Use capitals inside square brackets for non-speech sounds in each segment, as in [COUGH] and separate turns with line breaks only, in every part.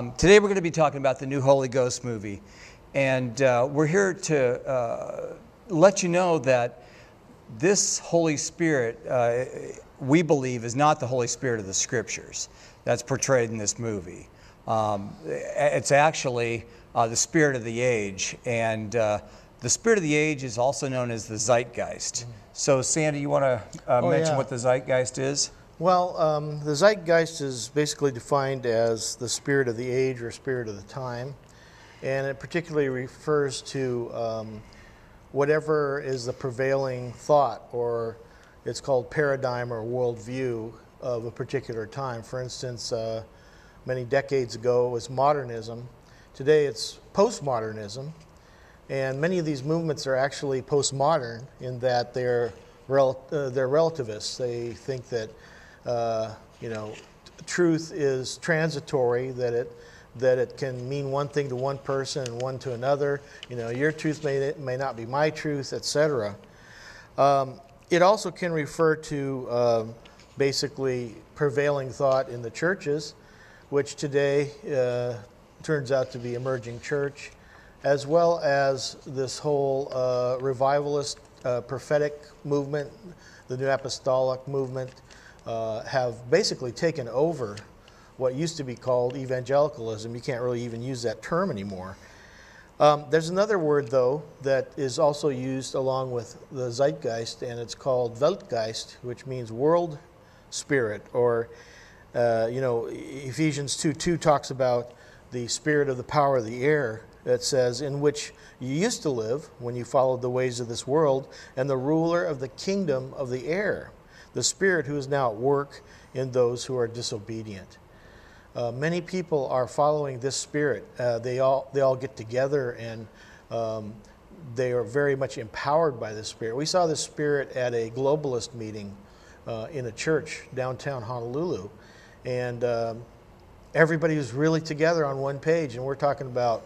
Um, today we're going to be talking about the new Holy Ghost movie. And uh, we're here to uh, let you know that this Holy Spirit, uh, we believe, is not the Holy Spirit of the Scriptures that's portrayed in this movie. Um, it's actually uh, the spirit of the age. And uh, the spirit of the age is also known as the zeitgeist. Mm. So, Sandy, you want to uh, oh, mention yeah. what the zeitgeist is?
Well, um, the zeitgeist is basically defined as the spirit of the age or spirit of the time. And it particularly refers to um, whatever is the prevailing thought, or it's called paradigm or worldview of a particular time. For instance, uh, many decades ago it was modernism. Today it's postmodernism. And many of these movements are actually postmodern in that they're, rel- uh, they're relativists. They think that, uh, you know, truth is transitory, that it, that it can mean one thing to one person and one to another. You know, your truth may, may not be my truth, etc. Um, it also can refer to um, basically prevailing thought in the churches, which today uh, turns out to be emerging church as well as this whole uh, revivalist uh, prophetic movement, the New Apostolic movement, uh, have basically taken over what used to be called evangelicalism. You can't really even use that term anymore. Um, there's another word, though, that is also used along with the zeitgeist, and it's called Weltgeist, which means world spirit, or, uh, you know, Ephesians 2 2 talks about the spirit of the power of the air that says, In which you used to live when you followed the ways of this world, and the ruler of the kingdom of the air, the Spirit who is now at work in those who are disobedient. Uh, many people are following this spirit. Uh, they all they all get together and um, they are very much empowered by this spirit. We saw this spirit at a globalist meeting uh, in a church downtown Honolulu, and um, everybody was really together on one page. And we're talking about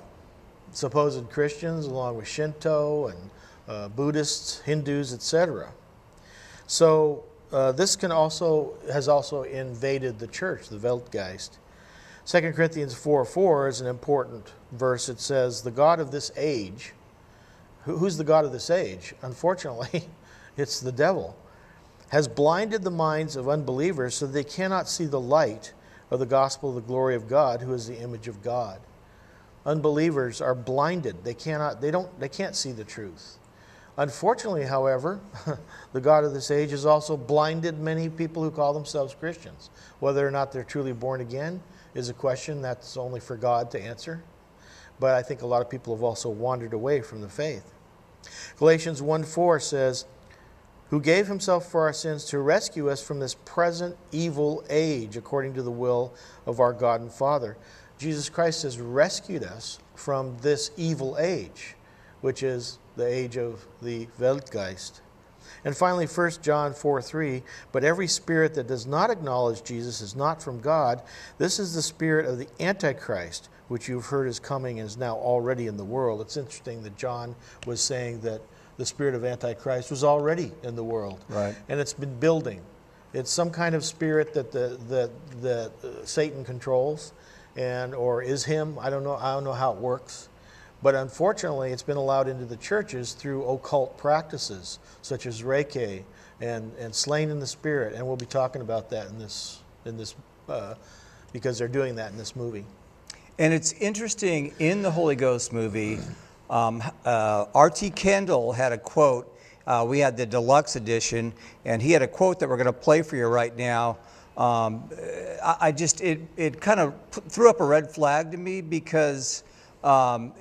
supposed Christians, along with Shinto and uh, Buddhists, Hindus, etc. So uh, this can also has also invaded the church, the Weltgeist. 2 Corinthians 4 4 is an important verse. It says, The God of this age, who's the God of this age? Unfortunately, [LAUGHS] it's the devil, has blinded the minds of unbelievers so they cannot see the light of the gospel of the glory of God, who is the image of God unbelievers are blinded. They cannot they don't they can't see the truth. Unfortunately, however, [LAUGHS] the God of this age has also blinded many people who call themselves Christians. Whether or not they're truly born again is a question that's only for God to answer. But I think a lot of people have also wandered away from the faith. Galatians 1 4 says, Who gave himself for our sins to rescue us from this present evil age, according to the will of our God and Father. Jesus Christ has rescued us from this evil age, which is the age of the Weltgeist. And finally, 1 John 4 3, but every spirit that does not acknowledge Jesus is not from God. This is the spirit of the Antichrist, which you've heard is coming and is now already in the world. It's interesting that John was saying that the spirit of Antichrist was already in the world.
Right.
And it's been building. It's some kind of spirit that, the, that, that uh, Satan controls and or is him. I don't know. I don't know how it works. But unfortunately, it's been allowed into the churches through occult practices such as Reiki and, and slain in the spirit. And we'll be talking about that in this, in this uh, because they're doing that in this movie.
And it's interesting in the Holy Ghost movie, um, uh, R.T. Kendall had a quote. Uh, we had the deluxe edition, and he had a quote that we're going to play for you right now um, I, I, just, it, it kind of threw up a red flag to me because um,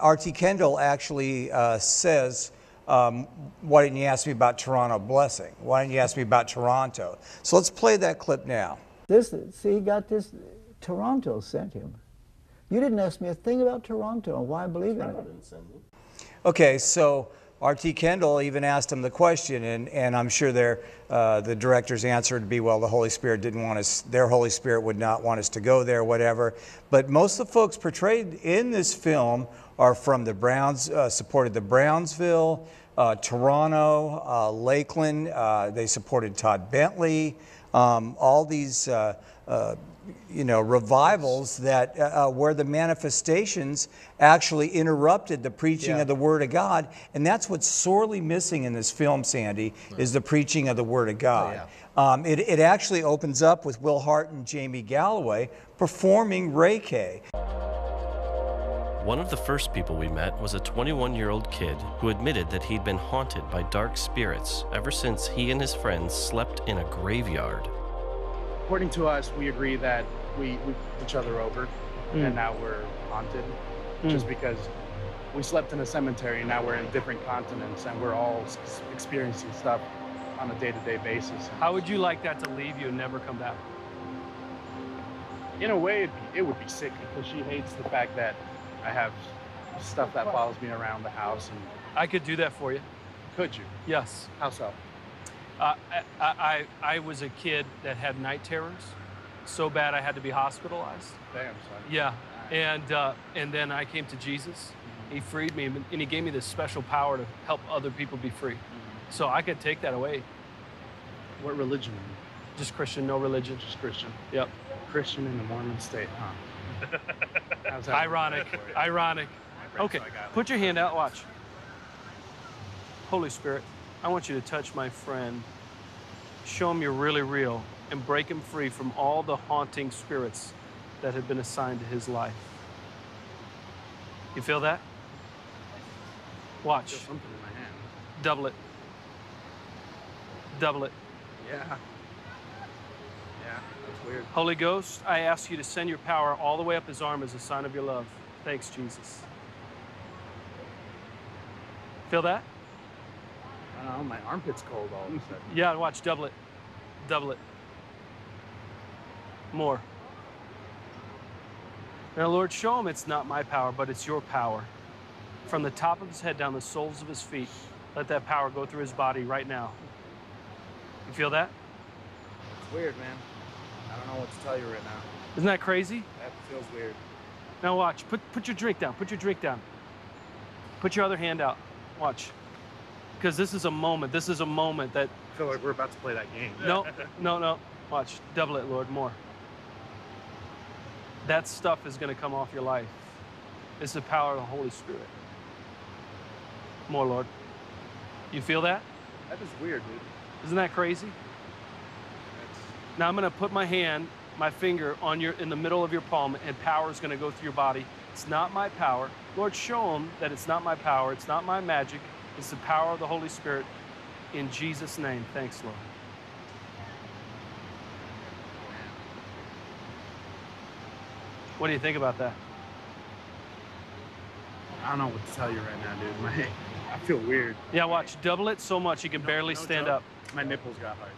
R.T. Kendall actually uh, says, um, why didn't you ask me about Toronto Blessing? Why didn't you ask me about Toronto? So let's play that clip now.
This, see, he got this, Toronto sent him. You didn't ask me a thing about Toronto and why I believe in it.
Okay, so R.T. Kendall even asked him the question, and, and I'm sure uh, the director's answer would be, well, the Holy Spirit didn't want us, their Holy Spirit would not want us to go there, whatever. But most of the folks portrayed in this film are from the Browns, uh, supported the Brownsville, uh, Toronto, uh, Lakeland. Uh, they supported Todd Bentley. um, all these, uh, you know, revivals that uh, uh, where the manifestations actually interrupted the preaching
Yeah.
of the Word of God, and that's what's sorely missing in this film, Sandy, is the preaching of the Word of God.
yeah.
Um, it, it actually opens up with Will Hart and Jamie Galloway performing Reiki.
One of the first people we met was a 21 year old kid who admitted that he'd been haunted by dark spirits ever since he and his friends slept in a graveyard.
According to us, we agree that we, we fucked each other over, and hmm. now we're haunted, hmm. just because we slept in a cemetery. and Now we're in different continents, and we're all experiencing stuff on a day-to-day basis.
How would you like that to leave you and never come back?
In a way, it'd be, it would be sick because she hates the fact that I have stuff that follows me around the house. And
I could do that for you.
could you?
Yes.
How so?
Uh, I, I, I was a kid that had night terrors so bad I had to be hospitalized.
Damn, son.
Yeah. And, uh, and then I came to Jesus. He freed me and he gave me this special power to help other people be free. So I could take that away.
What religion?
Just Christian, no religion.
Just Christian.
Yep.
Christian in the Mormon state, huh? [LAUGHS] How's that
Ironic. Ironic. Okay.
so I got it.
Put your hand out. Watch. Holy Spirit, I want you to touch my friend. Show him you're really real and break him free from all the haunting spirits that have been assigned to his life. You feel that? Watch.
something in my hand.
Double it. Double it.
Yeah. Yeah, that's weird.
Holy Ghost, I ask you to send your power all the way up his arm as a sign of your love. Thanks, Jesus. Feel that?
I my armpit's cold all of a sudden.
Yeah, watch, double it. Double it. More. Now, Lord, show him it's not my power, but it's your power. From the top of his head down the soles of his feet, let that power go through his body right now. You feel that?
It's weird, man. I don't know what to tell you right now.
Isn't that crazy?
That feels weird.
Now watch. Put put your drink down. Put your drink down. Put your other hand out. Watch. Because this is a moment. This is a moment that
I feel like we're about to play that game.
no, no, no. Watch. Double it, Lord. More. That stuff is going to come off your life. It's the power of the Holy Spirit. More, Lord. You feel that?
That is weird, dude.
Isn't that crazy?
That's,
Now I'm going to put my hand, my finger on your in the middle of your palm, and power is going to go through your body. It's not my power. Lord, show them that it's not my power. It's not my magic. It's the power of the Holy Spirit. In Jesus' name, thanks, Lord. What do you think about that?
I don't know what to tell you right now, dude. [LAUGHS] My, I feel weird.
Yeah, watch. Double it so much you can barely
No
stand
joke.
up.
My nipples got hard.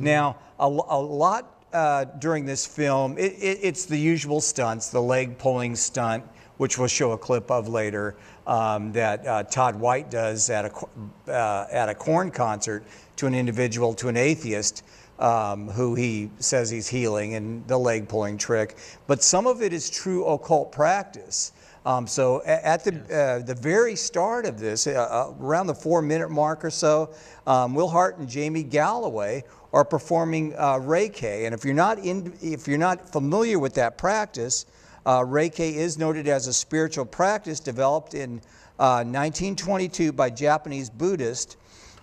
Now, a, a lot uh, during this film, it, it, it's the usual stunts, the leg pulling stunt, which we'll show a clip of later, um, that uh, Todd White does at a, uh, at a Korn concert to an individual, to an atheist. Um, who he says he's healing and the leg pulling trick, but some of it is true occult practice. Um, so at the uh, the very start of this, uh, uh, around the four minute mark or so, um, Will Hart and Jamie Galloway are performing uh, Reiki. And if you're not in, if you're not familiar with that practice, uh, Reiki is noted as a spiritual practice developed in uh, 1922 by Japanese Buddhists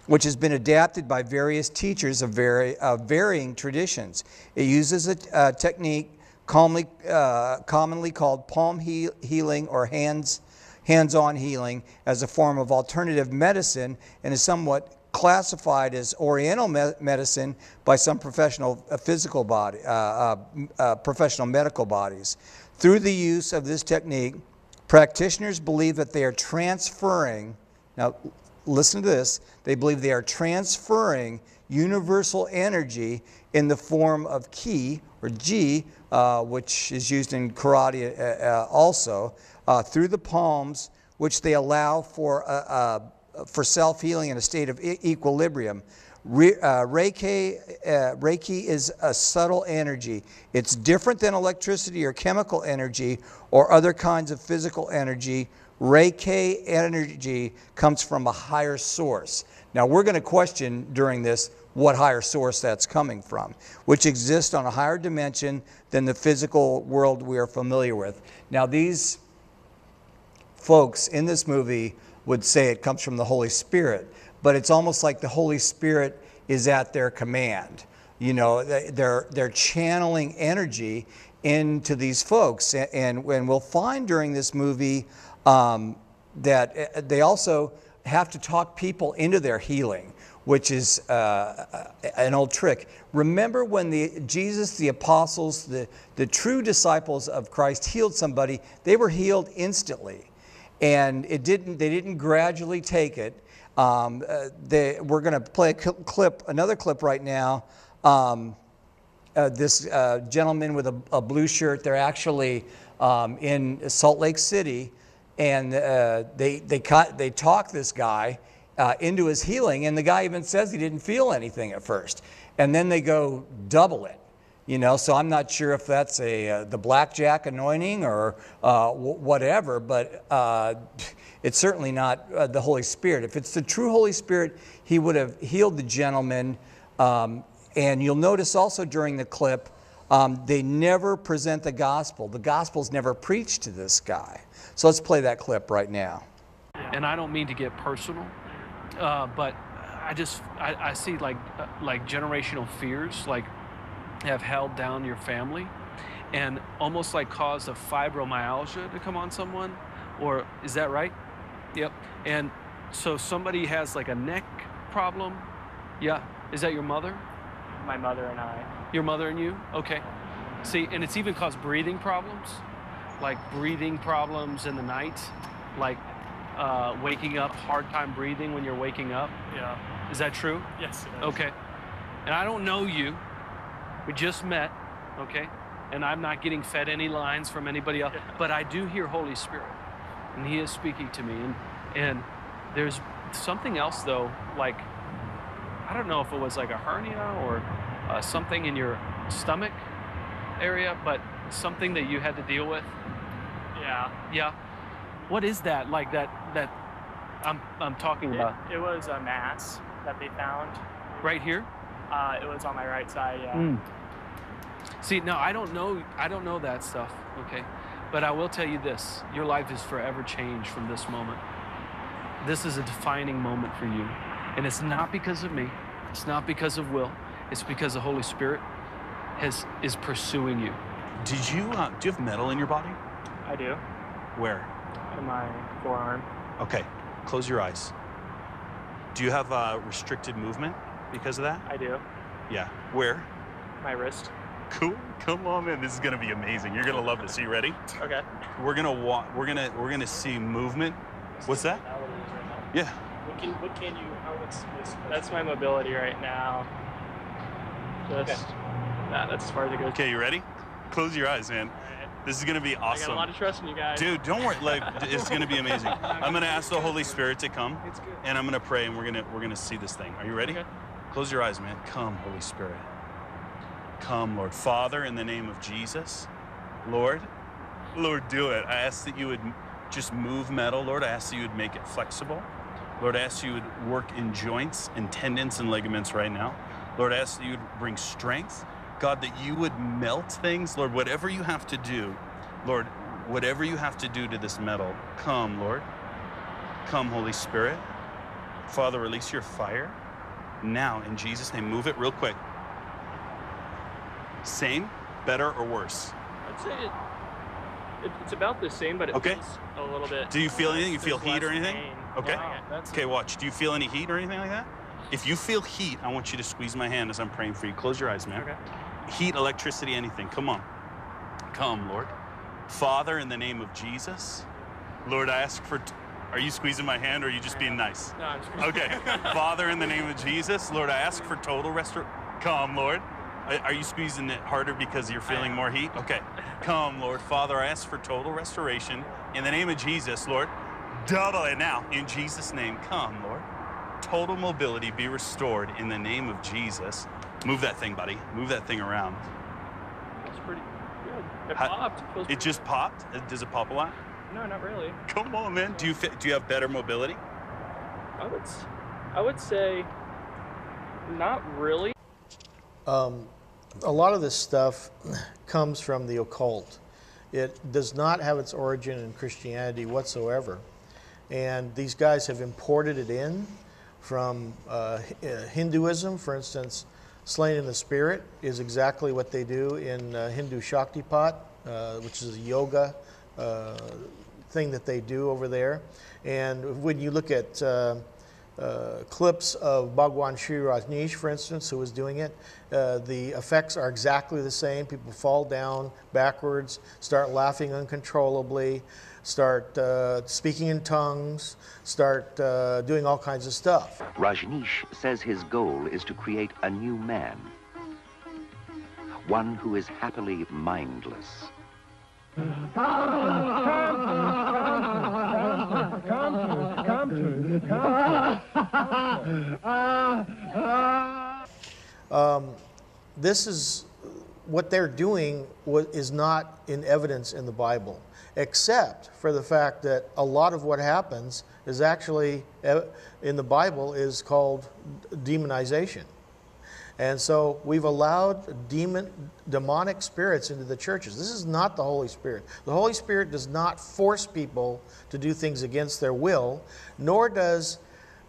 which has been adapted by various teachers of, vari, of varying traditions. It uses a, a technique calmly, uh, commonly called palm heal, healing or hands, hands-on healing as a form of alternative medicine and is somewhat classified as Oriental me- medicine by some professional uh, physical body, uh, uh, uh, professional medical bodies. Through the use of this technique, practitioners believe that they are transferring. Now, listen to this. They believe they are transferring universal energy in the form of ki or ji, uh, which is used in karate uh, uh, also, uh, through the palms, which they allow for, uh, uh, for self healing in a state of e- equilibrium. Re, uh, Reiki, uh, Reiki is a subtle energy. It's different than electricity or chemical energy or other kinds of physical energy. Reiki energy comes from a higher source. Now, we're going to question during this what higher source that's coming from, which exists on a higher dimension than the physical world we are familiar with. Now, these folks in this movie would say it comes from the Holy Spirit, but it's almost like the Holy Spirit is at their command. You know, they- they're, they're channeling energy into these folks. And, and we'll find during this movie um, that uh, they also have to talk people into their healing, which is uh, an old trick. Remember when the, Jesus, the apostles, the, the true disciples of Christ healed somebody, they were healed instantly and it didn't. They didn't gradually take it. Um, uh, they, we're going to play a cl- clip, another clip right now. Um, uh, this uh, gentleman with a, a blue shirt. They're actually um, in Salt Lake City, and uh, they they cut they talk this guy uh, into his healing, and the guy even says he didn't feel anything at first, and then they go double it. You know, so I'm not sure if that's a uh, the blackjack anointing or whatever, but it's certainly not uh, the Holy Spirit. If it's the true Holy Spirit, He would have healed the gentleman. Um, and you'll notice also during the clip, um, they never present the gospel. The gospel's never preached to this guy. So let's play that clip right now.
and I don't mean to get personal, uh, but I just I, I see like uh, like generational fears like have held down your family, and almost like caused a fibromyalgia to come on someone, or is that right? Yep. And so somebody has like a neck problem. Yeah. Is that your mother?
my mother and I.
Your mother and you? Okay. See, and it's even caused breathing problems, like breathing problems in the night, like uh, waking up, hard time breathing when you're waking up.
Yeah.
Is that true?
Yes.
Okay. And I don't know you. We just met, okay? And I'm not getting fed any lines from anybody else, but I do hear Holy Spirit, and He is speaking to me. And and there's something else though, like I don't know if it was like a hernia or uh, something in your stomach area, but something that you had to deal with.
Yeah.
Yeah. What is that? Like that that I'm I'm talking
It,
about
it was a mass that they found.
right here.
Uh, it was on my right side. Yeah.
Mm. See, no, I don't know. I don't know that stuff. Okay, but I will tell you this: your life is forever changed from this moment. This is a defining moment for you, and it's not because of me. It's not because of Will. It's because the Holy Spirit has is pursuing you.
Did you uh, do you have metal in your body?
I do.
Where?
In my forearm.
Okay, close your eyes. Do you have uh, restricted movement because of that?
I do.
Yeah. Where?
My wrist.
Cool. Come on, man. This is gonna be amazing. You're gonna love this. Are you ready?
Okay.
We're gonna walk. We're gonna we're gonna see movement. What's that? Yeah.
What can what can you? How what's, what's That's my mobility right now. Just that. That's as far as it goes.
Okay, you ready? Close your eyes, man.
Alright.
This is gonna be awesome.
I got a lot of trust in you guys.
Dude, don't worry. Like, it's gonna be amazing. [LAUGHS] I'm gonna ask the Holy Spirit to come,
It's good.
and I'm gonna pray, and we're gonna we're gonna see this thing. Are you ready?
Okay.
Close your eyes, man. Come, Holy Spirit. Come, Lord. Father, in the name of Jesus, Lord, Lord, do it. I ask that you would just move metal, Lord. I ask that you would make it flexible. Lord, I ask that you would work in joints and tendons and ligaments right now. Lord, I ask that you would bring strength. God, that you would melt things. Lord, whatever you have to do, Lord, whatever you have to do to this metal, come, Lord. Come, Holy Spirit. Father, release your fire now in Jesus' name. Move it real quick. Same, better, or worse?
I'd say it, it, it's about the same, but it
Okay.
feels a little bit.
Do you feel anything? You feel heat or anything?
pain.
Okay.
Yeah.
Okay, watch. Do you feel any heat or anything like that? If you feel heat, I want you to squeeze my hand as I'm praying for you. Close your eyes, man.
Okay.
Heat, electricity, anything. Come on. Come, Lord. Father, in the name of Jesus, Lord, I ask for. T- are you squeezing my hand or are you just being nice?
No, I'm just
Okay. [LAUGHS] Father, in the name of Jesus, Lord, I ask for total restore. Come, Lord. Are- Are you squeezing it harder because you're feeling more heat? Okay. Come, Lord. Father, I ask for total restoration. In the name of Jesus, Lord, double it now. In Jesus' name, come, Lord. Total mobility be restored in the name of Jesus. Move that thing, buddy. Move that thing around.
It's pretty good. It
How-
popped. It,
It just popped. Uh, Does it pop a lot?
no, not really.
Come on, man. Do you do you have better mobility?
I would s- I would say Not really.
Um, a lot of this stuff [CLEARS THROAT] comes from the occult. It does not have its origin in Christianity whatsoever. And these guys have imported it in from uh, Hinduism, for instance. Slain in the Spirit is exactly what they do in uh, Hindu Shaktipat, uh, which is a yoga uh, thing that they do over there. And when you look at uh, clips of Bhagwan Shree Rajneesh, for instance, who was doing it, uh, the effects are exactly the same. People fall down backwards, start laughing uncontrollably, start uh, speaking in tongues, start uh, doing all kinds of stuff.
Rajneesh says his goal is to create a new man, one who is happily mindless.
Um, this is what they're doing is not in evidence in the Bible, except for the fact that a lot of what happens is actually eh, in the Bible is called demonization. And so we've allowed demon, demonic spirits into the churches. This is not the Holy Spirit. The Holy Spirit does not force people to do things against their will, nor does,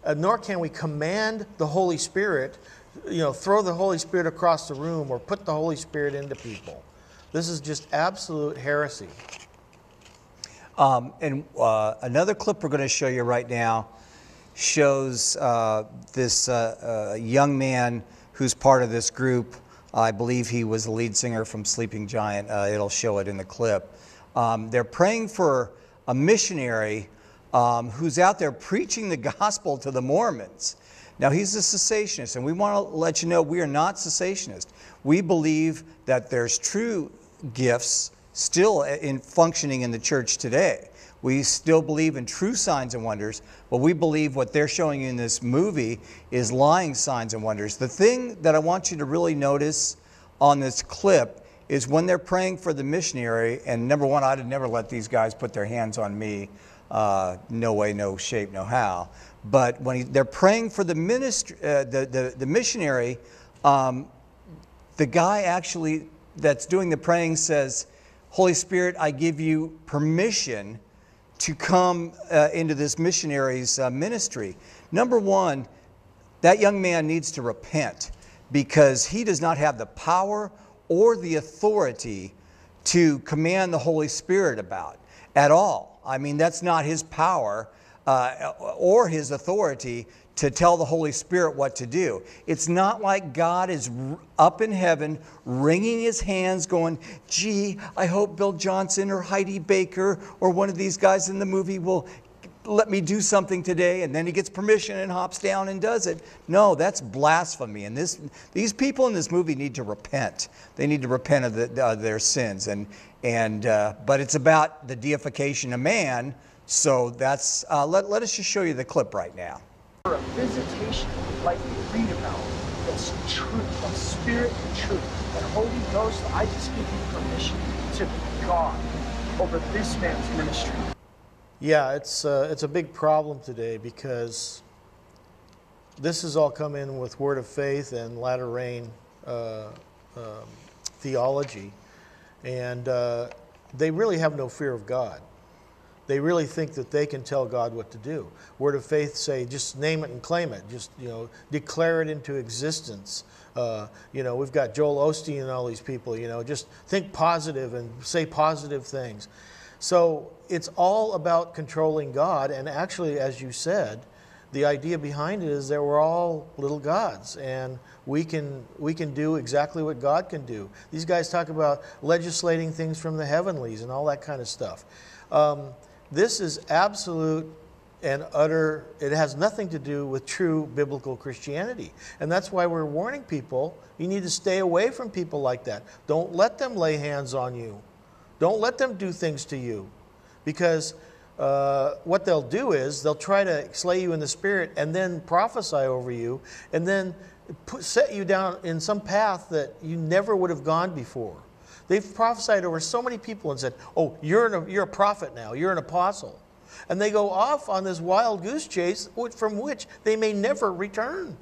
uh, nor can we command the Holy Spirit, you know, throw the Holy Spirit across the room or put the Holy Spirit into people. This is just absolute heresy.
Um, and uh, another clip we're going to show you right now shows uh, this uh, uh, young man who's part of this group. I believe he was the lead singer from Sleeping Giant. Uh, it'll show it in the clip. Um, they're praying for a missionary um, who's out there preaching the [LAUGHS] gospel to the Mormons. Now, he's a cessationist, and we want to let you know we are not cessationists. We believe that there's true gifts still in functioning in the church today. We still believe in true signs and wonders, but we believe what they're showing you in this movie is lying signs and wonders. The thing that I want you to really notice on this clip is when they're praying for the missionary, and number one, I'd never let these guys put their hands on me. Uh, no way, no shape, no how. But when he, they're praying for the, ministry, uh, the, the, the missionary, um, the guy actually that's doing the praying says, Holy Spirit, I give you permission to come uh, into this missionary's uh, ministry. Number one, that young man needs to repent because he does not have the power or the authority to command the Holy Spirit about at all. I mean, that's not his power uh, or his authority to tell the Holy Spirit what to do. It's not like God is up in heaven wringing his hands, going, gee, I hope Bill Johnson or Heidi Baker or one of these guys in the movie will let me do something today and then he gets permission and hops down and does it. No that's blasphemy and this these people in this movie need to repent. They need to repent of the, their sins and and uh, but it's about the deification of man so that's uh, let, let us just show you the clip right now
a visitation like we read about that's truth, of spirit and truth. And Holy Ghost, I just give you permission to be God over this man's ministry.
Yeah, it's, uh, it's a big problem today because this has all come in with Word of Faith and latter rain uh, um, theology. And uh, they really have no fear of God. They really think that they can tell God what to do. Word of Faith say, just name it and claim it. Just, you know, declare it into existence. Uh, you know, we've got Joel Osteen and all these people, you know, just think positive and say positive things. So it's all about controlling God. And actually, as you said, the idea behind it is that we're all little gods and we can, we can do exactly what God can do. These guys talk about legislating things from the heavenlies and all that kind of stuff. Um, this is absolute and utter, it has nothing to do with true biblical Christianity. And that's why we're warning people you need to stay away from people like that. Don't let them lay hands on you. Don't let them do things to you. Because uh, what they'll do is they'll try to slay you in the spirit and then prophesy over you and then put, set you down in some path that you never would have gone before. They've prophesied over so many people and said, Oh, you're, an, you're a prophet now, you're an apostle. And they go off on this wild goose chase from which they may never return.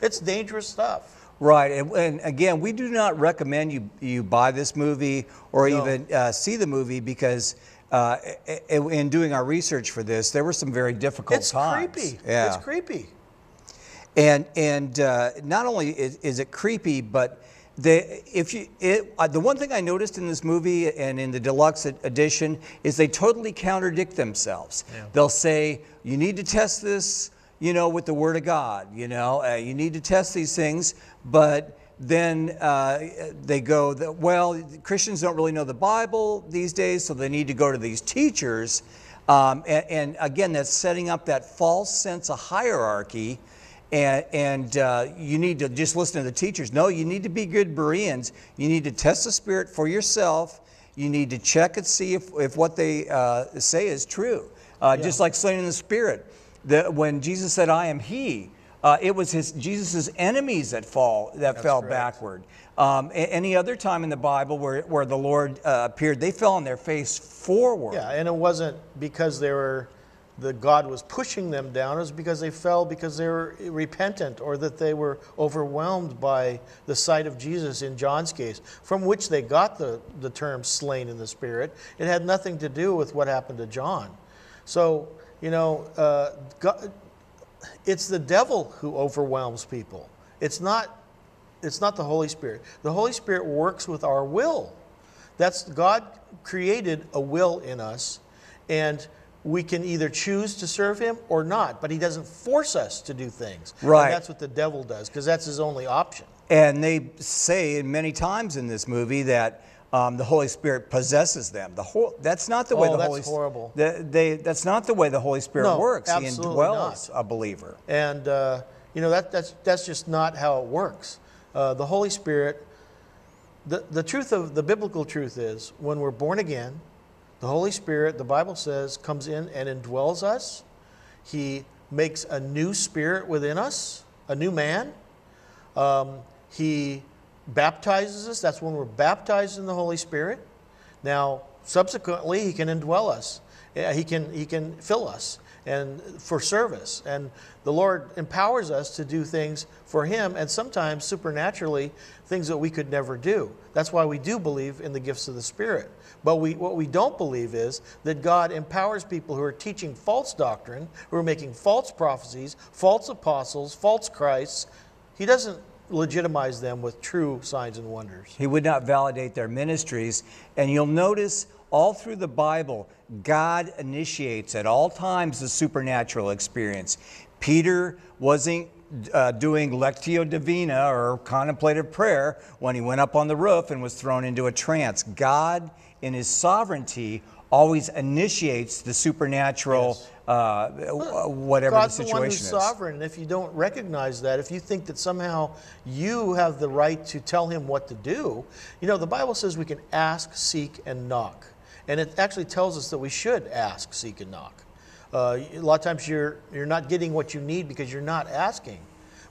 It's dangerous stuff.
Right, and, and again, we do not recommend you you buy this movie or
No.
even uh, see the movie because uh, in doing our research for this, there were some very difficult
It's
times.
It's creepy.
Yeah.
It's creepy.
And and uh, not only is, is it creepy, but the if you it, uh, the one thing I noticed in this movie and in the deluxe edition is they totally contradict themselves. They'll say you need to test this, you know, with the Word of God. You know, uh, you need to test these things, but then uh, they go, that, well, Christians don't really know the Bible these days, so they need to go to these teachers. Um, and, and again, that's setting up that false sense of hierarchy and, and uh, you need to just listen to the teachers. No, you need to be good Bereans. You need to test the Spirit for yourself. You need to check and see if, if what they uh, say is true. Uh, Just like slain in the Spirit. The, when Jesus said, I am He, uh, it was his Jesus' enemies that fall that fell
correct.
backward. Um, any other time in the Bible where, where the Lord uh, appeared, they fell on their face forward.
Yeah, and it wasn't because they were the God was pushing them down. Was because they fell because they were repentant or that they were overwhelmed by the sight of Jesus in John's case, from which they got the, the term slain in the spirit. It had nothing to do with what happened to John. So, you know, uh, God, it's the devil who overwhelms people. It's not it's not the Holy Spirit. The Holy Spirit works with our will. That's God created a will in us, and we can either choose to serve Him or not. But He doesn't force us to do things. And
Right.
that's what the devil does, because that's his only option.
And they say many times in this movie that um, the Holy Spirit possesses them. The whole, that's not the way
Oh,
the
that's
Holy
horrible.
The, they, that's not the way the Holy Spirit
No,
works. He indwells a believer.
And uh, you know that that's that's just not how it works. Uh, the Holy Spirit. The, the truth of the biblical truth is when we're born again, the Holy Spirit, the Bible says, comes in and indwells us. He makes a new spirit within us, a new man. Um, he baptizes us. That's when we're baptized in the Holy Spirit. Now, subsequently, He can indwell us. He can He can fill us and for service. And the Lord empowers us to do things for Him, and sometimes supernaturally things that we could never do. That's why we do believe in the gifts of the Spirit. But we, what we don't believe is that God empowers people who are teaching false doctrine, who are making false prophecies, false apostles, false Christs. He doesn't legitimize them with true signs and wonders.
He would not validate their ministries. And you'll notice all through the Bible, God initiates at all times the supernatural experience. Peter wasn't uh, doing lectio divina or contemplative prayer when he went up on the roof and was thrown into a trance. God, in his sovereignty, always initiates the supernatural, uh, whatever
God's
the
the one
situation
who's
is.
sovereign, and if you don't recognize that, if you think that somehow you have the right to tell him what to do, you know, the Bible says we can ask, seek, and knock. And it actually tells us that we should ask, seek, and knock. Uh, a lot of times you're, you're not getting what you need because you're not asking.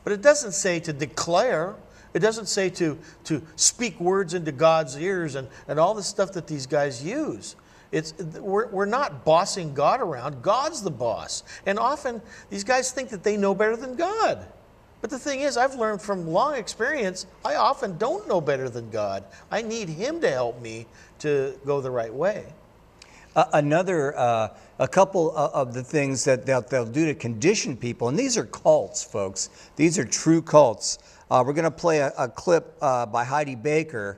But it doesn't say to declare, it doesn't say to, to speak words into God's ears and, and all the stuff that these guys use. It's, we're, we're not bossing God around. God's the boss. And often these guys think that they know better than God. But the thing is, I've learned from long experience, I often don't know better than God. I need Him to help me to go the right way.
Uh, another, uh, a couple of the things that they'll, they'll do to condition people, and these are cults, folks. These are true cults. Uh, we're going to play a, a clip uh, by Heidi Baker,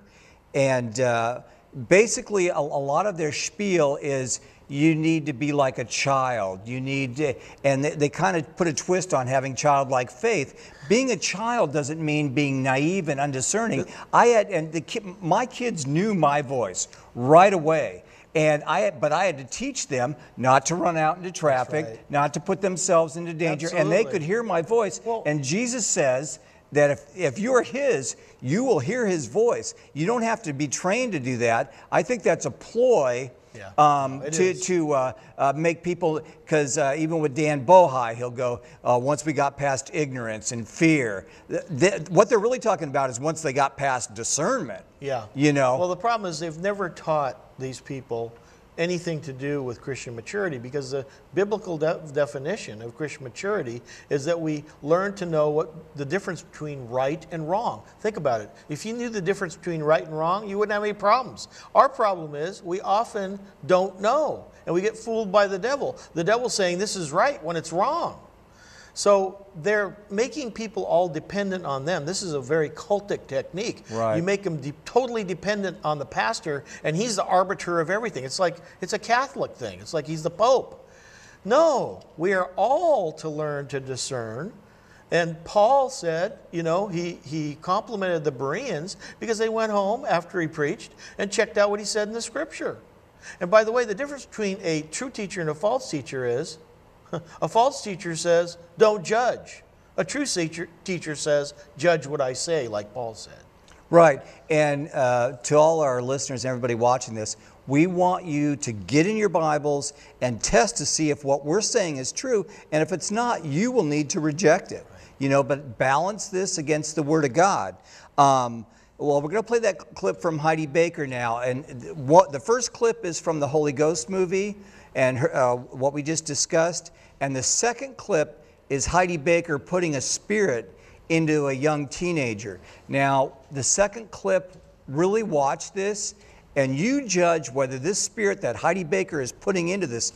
and uh, basically, a, a lot of their spiel is you need to be like a child. You need, to, and they, they kind of put a twist on having childlike faith. Being a child doesn't mean being naive and undiscerning. I had, and the my kids knew my voice right away. And I, but I had to teach them not to run out into traffic,
right.
not to put themselves into danger, and they could hear my voice.
Well-
and Jesus says that if, if you're His, you will hear His voice. You don't have to be trained to do that. I think that's a ploy.
Yeah.
Um,
It
to to uh, uh, make people, because uh, even with Dan Mohler, he'll go, uh, once we got past ignorance and fear. Th- th- what they're really talking about is once they got past discernment.
Yeah.
You know?
Well, the problem is they've never taught these people anything to do with Christian maturity because the biblical de- definition of Christian maturity is that we learn to know what the difference between right and wrong. Think about it. If you knew the difference between right and wrong, you wouldn't have any problems. Our problem is we often don't know and we get fooled by the devil. The devil's saying this is right when it's wrong. So they're making people all dependent on them. This is a very cultic technique.
Right.
You make them de- totally dependent on the pastor, and he's the arbiter of everything. It's like it's a Catholic thing. It's like he's the Pope. No, we are all to learn to discern. And Paul said, you know, he, he complimented the Bereans because they went home after he preached and checked out what he said in the scripture. And by the way, the difference between a true teacher and a false teacher is a false teacher says, don't judge. A true teacher, teacher says, judge what I say, like Paul said.
Right. And uh, to all our listeners, and everybody watching this, we want you to get in your Bibles and test to see if what we're saying is true. And if it's not, you will need to reject it. You know, but balance this against the Word of God. Um, well, we're going to play that clip from Heidi Baker now. And what the first clip is from the Holy Ghost movie and her, uh, what we just discussed. And the second clip is Heidi Baker putting a spirit into a young teenager. Now, the second clip, really watch this, and you judge whether this spirit that Heidi Baker is putting into this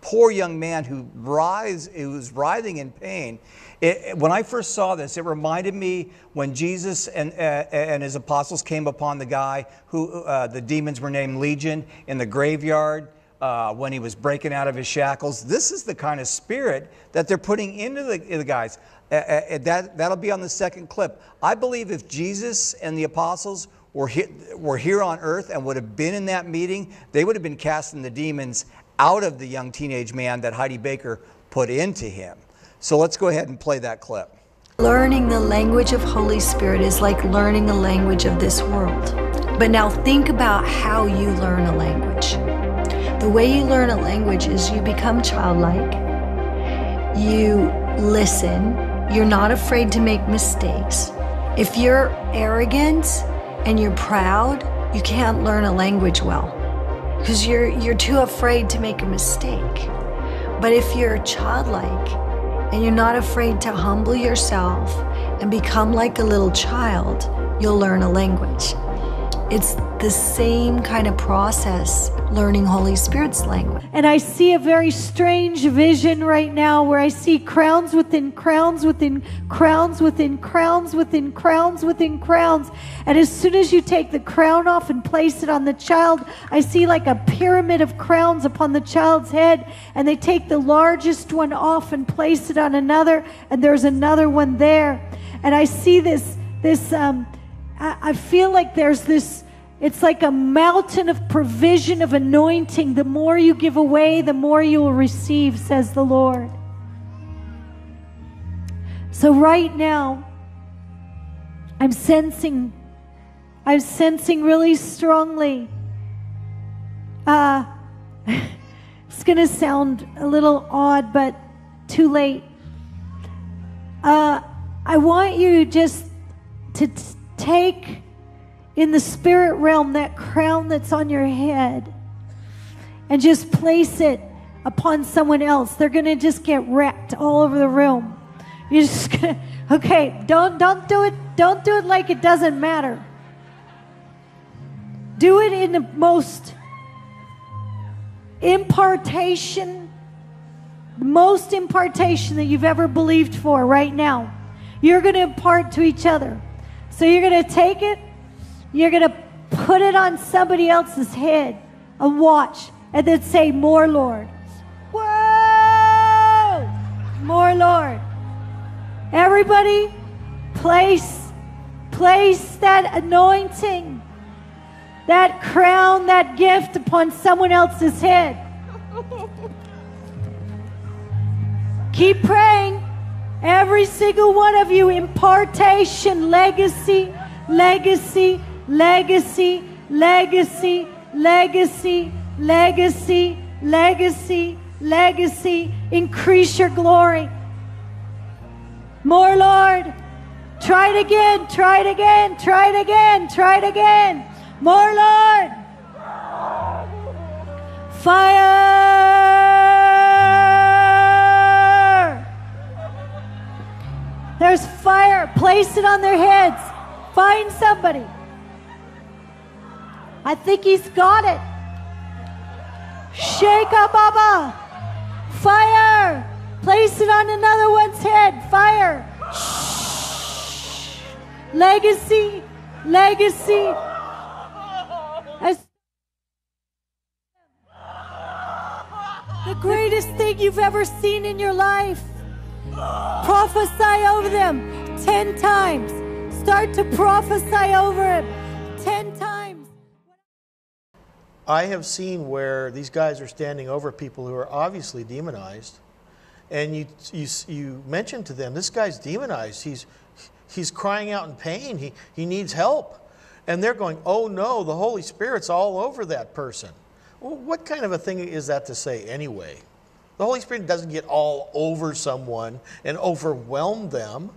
poor young man who writhes, who's writhing in pain. It, when I first saw this, it reminded me when Jesus and, uh, and his apostles came upon the guy who uh, the demons were named Legion in the graveyard uh, when he was breaking out of his shackles. This is the kind of spirit that they're putting into the, the guys. Uh, uh, that, that'll be on the second clip. I believe if Jesus and the apostles were, were here on earth and would have been in that meeting, they would have been casting the demons out of the young teenage man that Heidi Baker put into him. So let's go ahead and play that clip.
Learning the language of Holy Spirit is like learning a language of this world. But now think about how you learn a language. The way you learn a language is you become childlike, you listen, you're not afraid to make mistakes. If you're arrogant and you're proud, you can't learn a language well because you're, you're too afraid to make a mistake. But if you're childlike and you're not afraid to humble yourself and become like a little child, you'll learn a language. It's the same kind of process learning Holy Spirit's language.
And I see a very strange vision right now where I see crowns within crowns within crowns within crowns within crowns within crowns. And as soon as you take the crown off and place it on the child, I see like a pyramid of crowns upon the child's head. And they take the largest one off and place it on another, and there's another one there. And I see this, this, um, I, feel like there's this it's like a mountain of provision, of anointing. The more you give away, the more you will receive, says the Lord. So, right now, I'm sensing, I'm sensing really strongly. Uh, [LAUGHS] it's going to sound a little odd, but too late. Uh, I want you just to t- take in the spirit realm that crown that's on your head and just place it upon someone else. They're going to just get wrecked all over the room. You're just [LAUGHS] to Okay, don't don't do it don't do it like it doesn't matter. Do it in the most impartation most impartation that you've ever believed for right now. You're going to impart to each other. So you're going to take it you're going to put it on somebody else's head and watch and then say, More, Lord. Whoa! More, Lord. Everybody, place, place that anointing, that crown, that gift upon someone else's head. Keep praying. Every single one of you, impartation, legacy, legacy, legacy, legacy, legacy, legacy, legacy, legacy. Increase your glory. More, Lord. Try it again, try it again, try it again, try it again. More, Lord. On their heads. Find somebody. I think he's got it. Shake up, Baba. Fire. Place it on another one's head. Fire. Shh. Legacy. Legacy. As the greatest thing you've ever seen in your life. Prophesy over them ten times. Start to prophesy over him ten times.
I have seen where these guys are standing over people who are obviously demonized, and you, you, you mention to them, this guy's demonized. He's, he's crying out in pain. He, he needs help. And they're going, oh no, the Holy Spirit's all over that person. Well, what kind of a thing is that to say anyway? The Holy Spirit doesn't get all over someone and overwhelm them.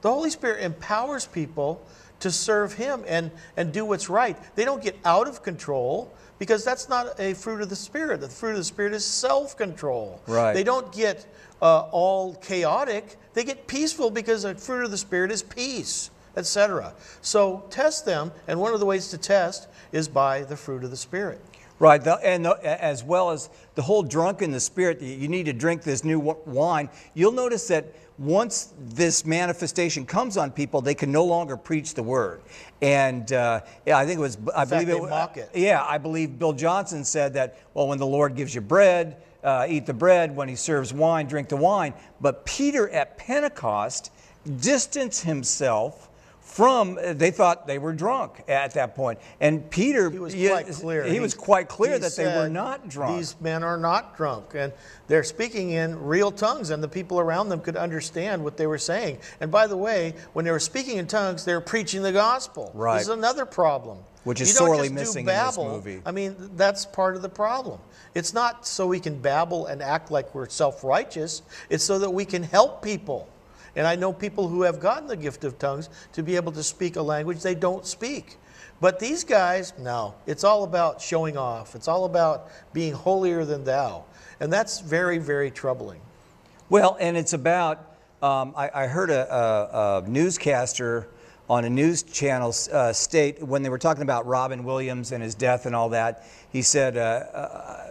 The Holy Spirit empowers people to serve Him and, and do what's right. They don't get out of control because that's not a fruit of the Spirit. The fruit of the Spirit is self control.
Right.
They don't get uh, all chaotic, they get peaceful because the fruit of the Spirit is peace, etc. So test them, and one of the ways to test is by the fruit of the Spirit.
Right, the, and the, as well as the whole drunk in the spirit, you need to drink this new wine. You'll notice that once this manifestation comes on people, they can no longer preach the word. And uh, yeah, I think it was, I believe it,
mock it.
Yeah, I believe Bill Johnson said that. Well, when the Lord gives you bread, uh, eat the bread. When He serves wine, drink the wine. But Peter at Pentecost distanced himself from they thought they were drunk at that point. And peter
he was
yeah,
quite clear.
he, was quite clear
he
that they were not drunk.
These men are not drunk and they're speaking in real tongues and the people around them could understand what they were saying. And by the way when they were speaking in tongues they were preaching the gospel.
Right.
this is another problem.
Which is
you don't
sorely missing in this movie.
i mean that's part of the problem. It's not so we can babble and act like we're self-righteous. It's so that we can help people and I know people who have gotten the gift of tongues to be able to speak a language they don't speak. But these guys, no, it's all about showing off. It's all about being holier than thou. And that's very, very troubling.
Well, and it's about, um, I, I heard a, a, a newscaster on a news channel uh, state when they were talking about Robin Williams and his death and all that. He said, uh, uh,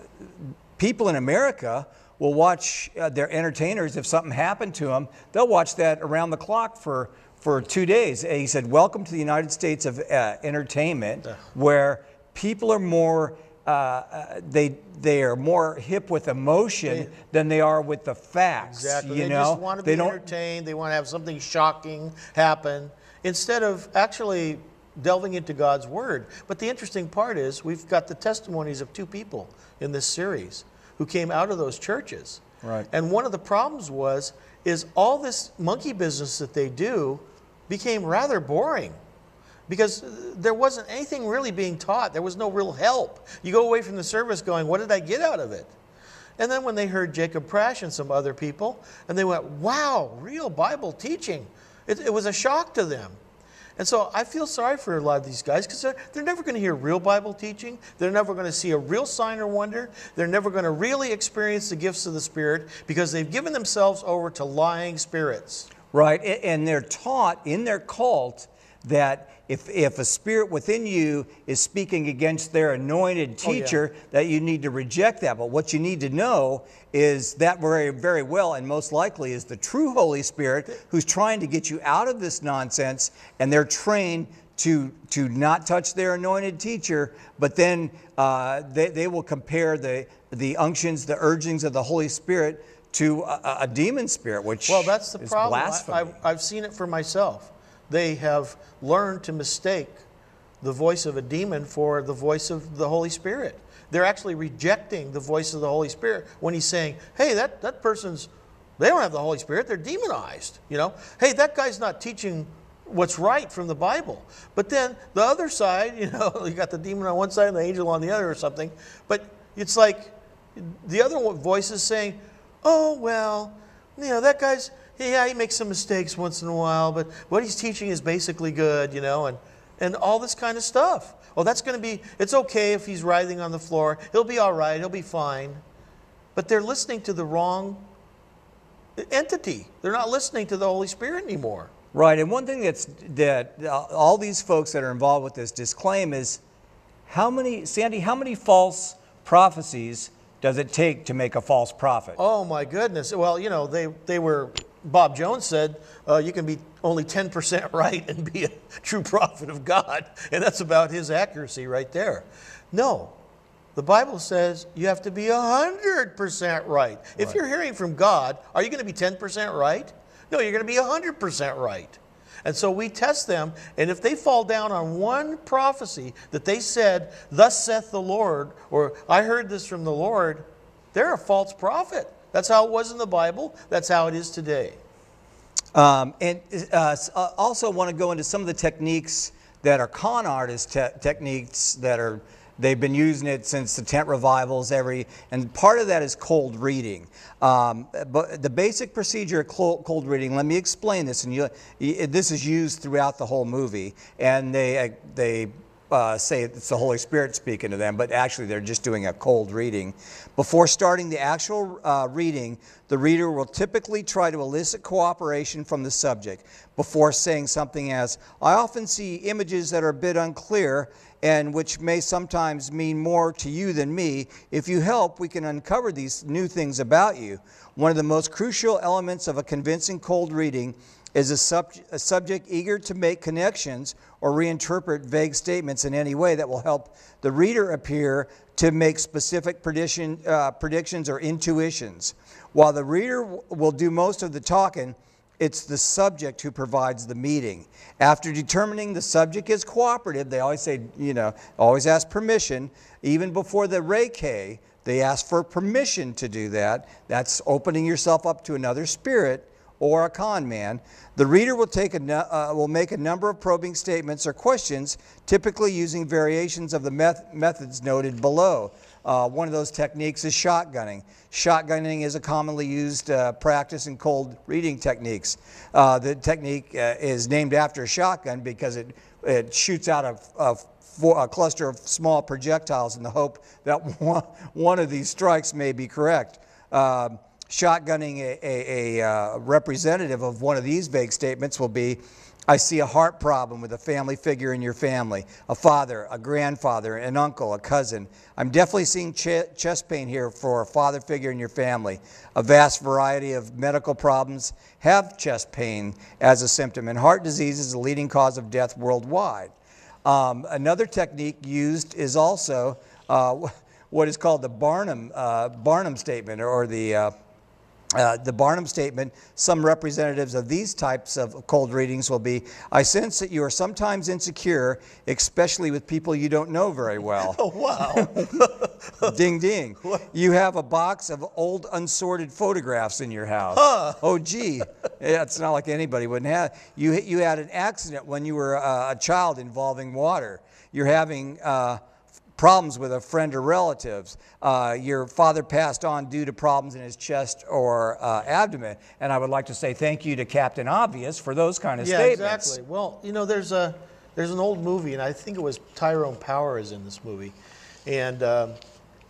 people in America will watch uh, their entertainers, if something happened to them, they'll watch that around the clock for, for two days. And he said, Welcome to the United States of uh, entertainment, where people are more. Uh, uh, they they are more hip with emotion than they are with the facts.
Exactly.
You
they
know,
just want to
they
be
don't
entertained. They want to have something shocking happen instead of actually delving into God's Word. But the interesting part is we've got the testimonies of two people in this series who came out of those churches.
Right.
And one of the problems was is all this monkey business that they do became rather boring because uh, there wasn't anything really being taught. There was no real help. You go away from the service going, "What did I get out of it?" And then when they heard Jacob Prasch and some other people, and they went, "Wow, real Bible teaching!" It, it was a shock to them. And so I feel sorry for a lot of these guys because they're, they're never going to hear real Bible teaching. They're never going to see a real sign or wonder. They're never going to really experience the gifts of the Spirit because they've given themselves over to lying spirits.
Right, and they're taught in their cult that if, if a spirit within you is speaking against their anointed
Oh, yeah.
teacher, that you need to reject that. But what you need to know is that very, very well, and most likely is the true Holy Spirit who's trying to get you out of this nonsense, and they're trained to, to not touch their anointed teacher, but then uh, they, they will compare the, the unctions, the urgings of the Holy Spirit to a, a demon spirit, which
Well, that's the problem. I. I've, I've seen it for myself. They have learned to mistake the voice of a demon for the voice of the Holy Spirit. They're actually rejecting the voice of the Holy Spirit when he's saying, hey, that, that person's, they don't have the Holy Spirit, they're demonized. You know, hey, that guy's not teaching what's right from the Bible. But then the other side, [LAUGHS] you know, you got the demon on one side and the angel on the other or something. But it's like the other voice is saying, oh, well, you know, that guy's, yeah, he makes some mistakes once in a while, but what he's teaching is basically good, you know, and, and all this kind of stuff. Oh, that's going to be, it's okay if he's writhing on the floor. He'll be all right. He'll be fine. But they're listening to the wrong entity. They're not listening to the Holy Spirit anymore.
Right, and one thing that's that uh, all these folks that are involved with this disclaim is how many, Sandy, how many false prophecies does it take to make a false prophet?
Oh my goodness. Well, you know, they, they were, Bob Jones said, uh, you can be only 10% [LAUGHS] right and be a true prophet of God. And that's about his accuracy right there. No, the Bible says you have to be 100% right. If
Right.
you're hearing from God, are you going to be 10% right? No, you're going to be 100% right. And so we test them, and if they fall down on one prophecy that they said, Thus saith the Lord, or I heard this from the Lord, they're a false prophet. That's how it was in the Bible, that's how it is today.
Um, and uh, uh, also want to go into some of the techniques that are con artist te- techniques that are they've been using it since the tent revivals every and part of that is cold reading. Um, but the basic procedure of cold, reading let me explain this and you, this is used throughout the whole movie. And they uh, they uh, say it's the Holy Spirit speaking to them, but actually they're just doing a cold reading. Before starting the actual uh, reading, the reader will typically try to elicit cooperation from the subject before saying something as, I often see images that are a bit unclear and which may sometimes mean more to you than me. If you help, we can uncover these new things about you. One of the most crucial elements of a convincing cold reading is a, sub- a subject eager to make connections or reinterpret vague statements in any way that will help the reader appear to make specific prediction, uh, predictions or intuitions. While the reader w- will do most of the talking, it's the subject who provides the meeting. After determining the subject is cooperative, they always say, you know, always ask permission. Even before the Reiki, they ask for permission to do that. That's opening yourself up to another spirit or a con man, the reader will, take a, uh, will make a number of probing statements or questions, typically using variations of the meth- methods noted below. Uh, one of those techniques is shotgunning. Shotgunning is a commonly used uh, practice in cold reading techniques. Uh, the technique uh, is named after a shotgun because it, it shoots out a, a, a cluster of small projectiles in the hope that [LAUGHS] one, one of these strikes may be correct. Um, shotgunning a, a, a uh, representative of one of these vague statements will be I see a heart problem with a family figure in your family a father, a grandfather, an uncle, a cousin. I'm definitely seeing ch- chest pain here for a father figure in your family. A vast variety of medical problems have chest pain as a symptom, and heart disease is the leading cause of death worldwide. Um, another technique used is also uh, [LAUGHS] what is called the Barnum, uh, Barnum statement or the uh, uh, the Barnum statement, some representatives of these types of cold readings will be I sense that you are sometimes insecure, especially with people you don't know very well. [LAUGHS]
Oh, wow. [LAUGHS]
ding, ding. [LAUGHS] You have a box of old unsorted photographs in your house.
Huh.
Oh, gee. Yeah, it's not like anybody wouldn't have. You, you had an accident when you were uh, a child involving water. You're having. Uh, problems with a friend or relatives. Uh, your father passed on due to problems in his chest or uh, abdomen. And I would like to say thank you to Captain Obvious for those kind of
yeah,
statements.
exactly. Well, you know, there's a there's an old movie, and I think it was Tyrone Power is in this movie, and um,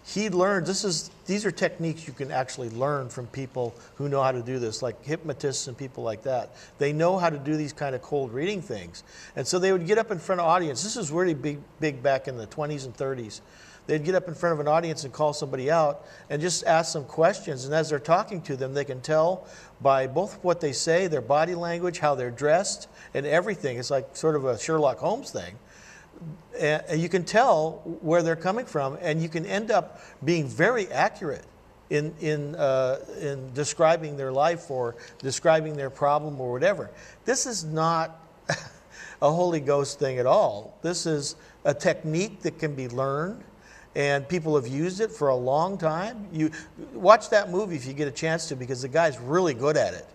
he learned this is these are techniques you can actually learn from people who know how to do this, like hypnotists and people like that. They know how to do these kind of cold reading things, and so they would get up in front of an audience. This was really big, big back in the 20s and 30s. They'd get up in front of an audience and call somebody out and just ask some questions. And as they're talking to them, they can tell by both what they say, their body language, how they're dressed, and everything. It's like sort of a Sherlock Holmes thing. And you can tell where they're coming from, and you can end up being very accurate in, in, uh, in describing their life or describing their problem or whatever. This is not [LAUGHS] a Holy Ghost thing at all. This is a technique that can be learned, and people have used it for a long time. You watch that movie if you get a chance to, because the guy's really good at it,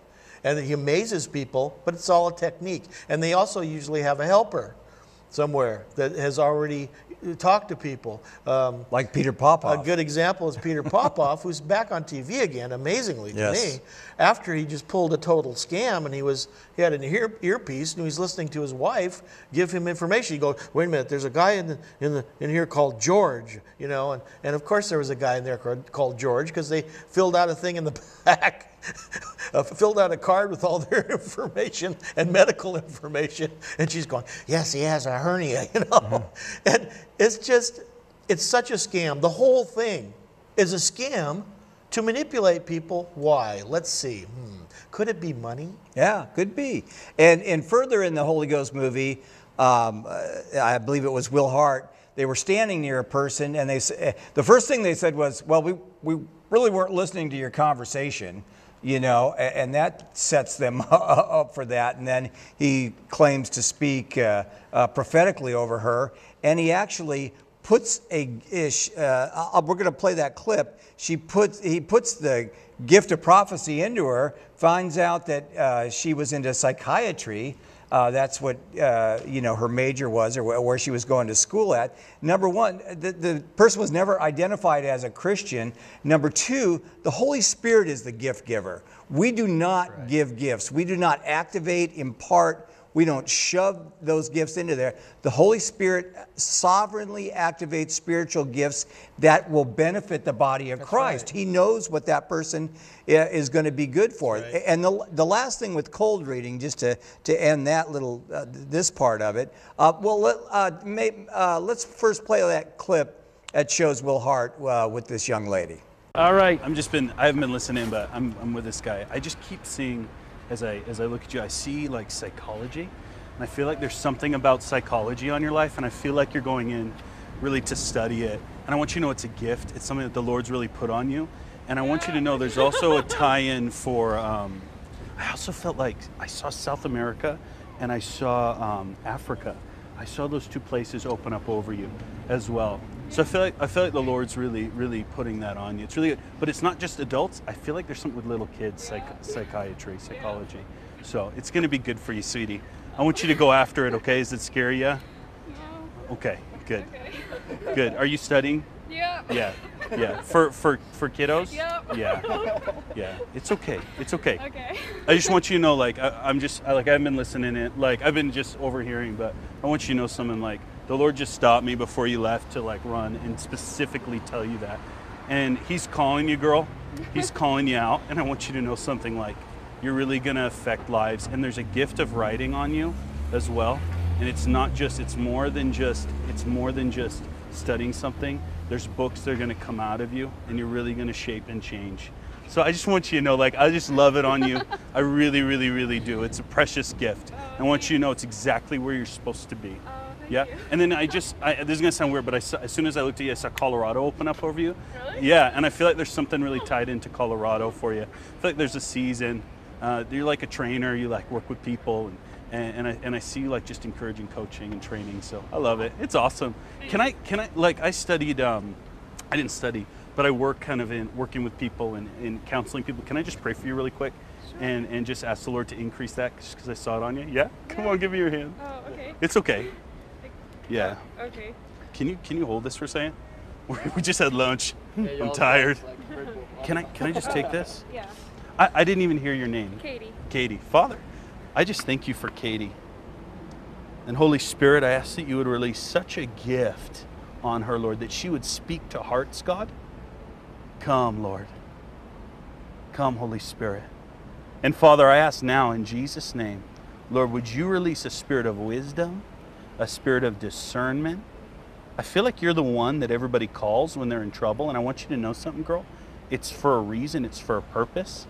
and he amazes people. But it's all a technique, and they also usually have a helper somewhere that has already talked to people. Um,
like Peter Popoff.
A good example is Peter Popoff, who's back on TV again, amazingly to
Yes.
me. After he just pulled a total scam and he was he had an ear, earpiece and he was listening to his wife give him information. He goes, "Wait a minute, there's a guy in the, in the in here called George, you know." And and of course there was a guy in there called, called George because they filled out a thing in the [LAUGHS] back [LAUGHS] uh, filled out a card with all their [LAUGHS] information and medical information, and she's going, "Yes, he has a hernia," [LAUGHS] you know. And it's just, it's such a scam. The whole thing is a scam to manipulate people. Why? Let's see. Hmm. Could it be money?
Yeah, could be. And and further in the Holy Ghost movie, um, uh, I believe it was Will Hart. They were standing near a person, and they eh, the first thing they said was, "Well, we we really weren't listening to your conversation." You know, and that sets them [LAUGHS] up for that. And then he claims to speak uh, uh, prophetically over her, and he actually puts a ish. Uh, we're going to play that clip. She puts he puts the gift of prophecy into her. Finds out that uh, she was into psychiatry. Uh, that's what uh, you know her major was, or where she was going to school at. Number one, the, the person was never identified as a Christian. Number two, the Holy Spirit is the gift giver. We do not give gifts. We do not activate, impart. We don't shove those gifts into there. The Holy Spirit sovereignly activates spiritual gifts that will benefit the body of Christ. He knows what that person is going to be good for. And the, the last thing with cold reading, just to, to end that little, uh, this part of it, uh, well, let, uh, may, uh, let's first play that clip that shows Will Hart uh, with this young lady.
All right. I'm just been I haven't been listening, but I'm, I'm with this guy. I just keep seeing as I as I look at you, I see like psychology, and I feel like there's something about psychology on your life, and I feel like you're going in really to study it. And I want you to know it's a gift. It's something that the Lord's really put on you. And I want you to know there's also a tie-in for. Um, I also felt like I saw South America, and I saw um, Africa. I saw those two places open up over you as well. So I feel like I feel like the Lord's really, really putting that on you. It's really good, but it's not just adults. I feel like there's something with little kids, psych- psychiatry, psychology. So it's going to be good for you, sweetie. I want you to go after it. Okay? Does it scare you? No. Okay. Good. [LAUGHS] Good. Are you studying?
Yeah.
Yeah. Yeah. For for for kiddos?
Yep.
Yeah. Yeah. It's okay. It's okay.
Okay.
I just want you to know, like, I, I'm just, I, like, I've been listening it, like, I've been just overhearing, but I want you to know something, like, the Lord just stopped me before you left to, like, run and specifically tell you that. And He's calling you, girl. He's [LAUGHS] calling you out. And I want you to know something, like, you're really going to affect lives. And there's a gift of writing on you as well. And it's not just, it's more than just, it's more than just studying something. There's books that are going to come out of you, and you're really going to shape and change. So I just want you to know, like, I just love it on you. [LAUGHS] I really, really, really do. It's a precious gift. I want you to know it's exactly where you're supposed to be. Oh, yeah. And then I just, I, this is gonna sound weird, but I saw, as soon as I looked at you, I saw Colorado open up over you.
Really?
Yeah. And I feel like there's something really tied into Colorado for you. I feel like there's a season. Uh, you're like a trainer. You like work with people, and and, and I and I see you like just encouraging coaching and training. So I love it. It's awesome. Can I can I like I studied. Um, I didn't study, but I work kind of in working with people and, and counseling people. Can I just pray for you really quick, and and just ask the Lord to increase that because I saw it on you? Yeah. Come on, give me your hand.
Oh, okay.
It's okay. Yeah.
Okay.
Can you can you hold this for a second? [LAUGHS] We just had lunch. I'm tired. Can I can I just take this? [LAUGHS]
Yeah.
I, I didn't even hear your name.
Katie.
Katie. Father, I just thank you for Katie. And Holy Spirit, I ask that you would release such a gift on her, Lord, that she would speak to hearts, God. Come, Lord. Come, Holy Spirit. And Father, I ask now in Jesus' name, Lord, would you release a spirit of wisdom, a spirit of discernment? I feel like you're the one that everybody calls when they're in trouble, and I want you to know something, girl. It's for a reason, it's for a purpose.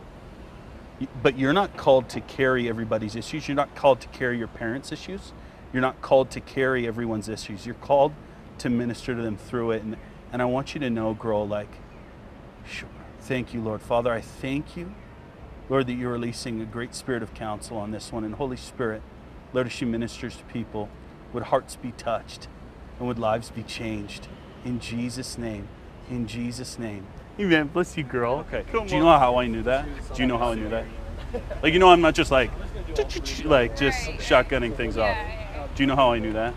But you're not called to carry everybody's issues. You're not called to carry your parents' issues. You're not called to carry everyone's issues. You're called to minister to them through it. And, and I want you to know, girl, like, sure. Thank you, Lord. Father, I thank you, Lord, that you're releasing a great spirit of counsel on this one. And Holy Spirit, Lord, as she ministers to people, would hearts be touched and would lives be changed. In Jesus' name. In Jesus' name. Amen. Bless you, girl. Okay. Come Do you know how I knew that? Do you know how I knew that? Like, you know, I'm not just like, like just shotgunning things off. Do you know how I knew that?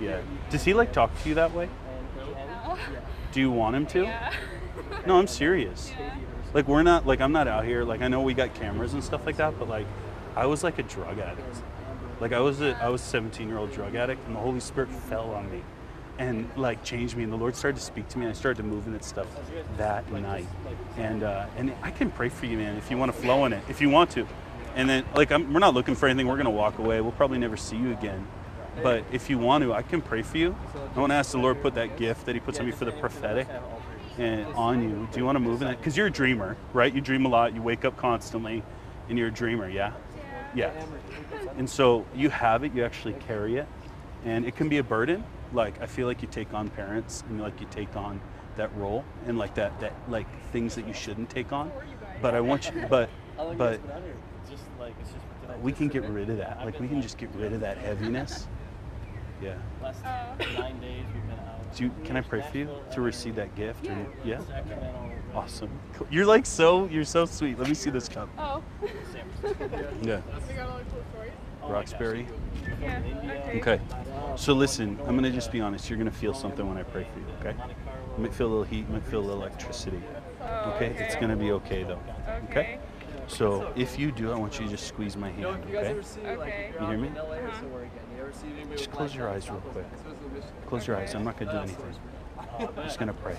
Yeah. Does he like talk to you that way? Do you want him to? No, I'm serious. Like we're not like I'm not out here like I know we got cameras and stuff like that, but like I was like a drug addict. Like I was a I was a 17 year old drug addict, and the Holy Spirit fell on me, and like changed me. And the Lord started to speak to me. And I started to move in that stuff that night. And uh, and I can pray for you, man, if you want to flow in it, if you want to. And then like I'm, we're not looking for anything. We're gonna walk away. We'll probably never see you again. But if you want to, I can pray for you. I want to ask the Lord put that gift that He puts on me for the prophetic and on you. Do you want to move in it? Because you're a dreamer, right? You dream a lot. You wake up constantly, and you're a dreamer. Yeah. Yeah. And so you have it. You actually carry it, and it can be a burden. Like I feel like you take on parents, and like you take on that role, and like that that like things that you shouldn't take on. But I want you. [LAUGHS] But but we can get rid of that. Like we can just get rid of that heaviness. [LAUGHS] Yeah.
Last nine days we've been out.
Do you, can I pray for you to receive that gift? Or, yeah. Awesome. Cool. You're like so. You're so sweet. Let me see this cup.
Oh.
Yeah. [LAUGHS] Roxbury.
Yeah. Okay.
Okay. So listen, I'm gonna just be honest. You're gonna feel something when I pray for you. Okay. You might feel a little heat. You might feel a little electricity.
Oh,
Okay. It's gonna be okay though.
Okay.
So if you do, I want you to just squeeze my hand. Okay.
Okay.
You hear me?
Uh-huh.
Just close your eyes real quick. Close your eyes. I'm not gonna do anything. I'm just gonna pray.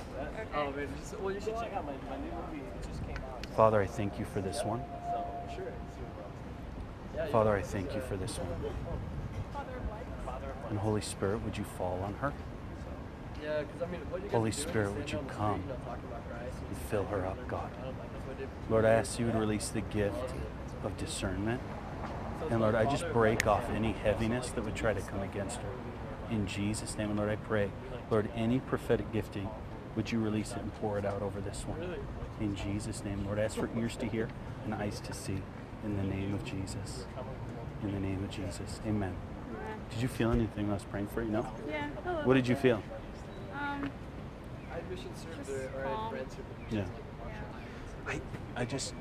Oh, man, just, well, you should check out my, my new movie. It just came out.
Father, I thank you for this one.
So, sure. Yeah, you-
Father, I thank you for this one. And Holy Spirit, would you fall on her? Holy Spirit, would you come and fill her up, God? Lord, I ask you would release the gift of discernment. And Lord, I just break off any heaviness that would try to come against her. In Jesus' name, and Lord, I pray, Lord, any prophetic gifting, would you release it and pour it out over this one? In Jesus' name, Lord, I ask for ears to hear and eyes to see. In the name of Jesus. In the name of Jesus. Amen. Did you feel anything when I was praying for you? No?
Yeah. a little
What did you feel?
Um.
I had mission served
Just
there, or I
calm.
had friends
Yeah. I, I just,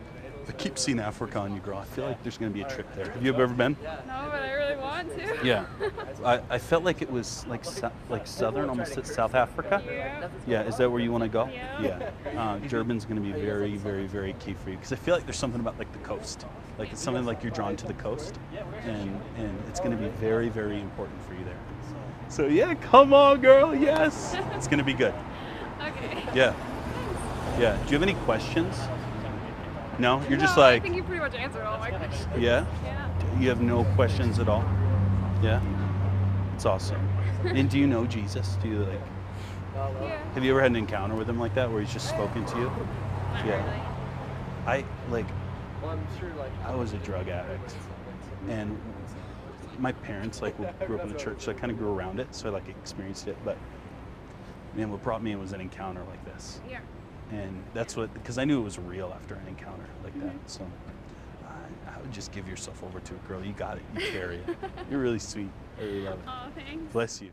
I keep seeing Africa on you, girl. I feel like there's going to be a trip there. Have you ever been?
No, but I really want to.
Yeah. [LAUGHS] I, I felt like it was like like southern, almost South Africa.
Yeah.
Yeah. Is that where you want to go?
Yeah.
Yeah. Uh, Durban's going to be very, very, very key for you because I feel like there's something about like the coast. Like it's something like you're drawn to the coast, and and it's going to be very, very important for you there. So yeah, come on, girl. Yes. [LAUGHS] It's going to be good.
Okay.
Yeah. Yeah. Do you have any questions? No, you're just
like. I think you pretty much answered all my questions.
yeah.
Yeah.
You have no questions at all. Yeah. It's awesome. and do you know Jesus? Do you like?
Yeah.
Have you ever had an encounter with him like that, where he's just spoken to you?
Not
yeah.
really.
I like.
Well, I'm sure, like,
I was a drug addict, and my parents like grew up in the church, so I kind of grew around it, so I like experienced it. But man, what brought me in was an encounter like this.
Yeah.
And that's what because I knew it was real after an encounter like that. So I, I would just give yourself over to it, girl. You got it. You carry it. [LAUGHS] You're really sweet. I really love it.
Oh, thanks.
Bless you.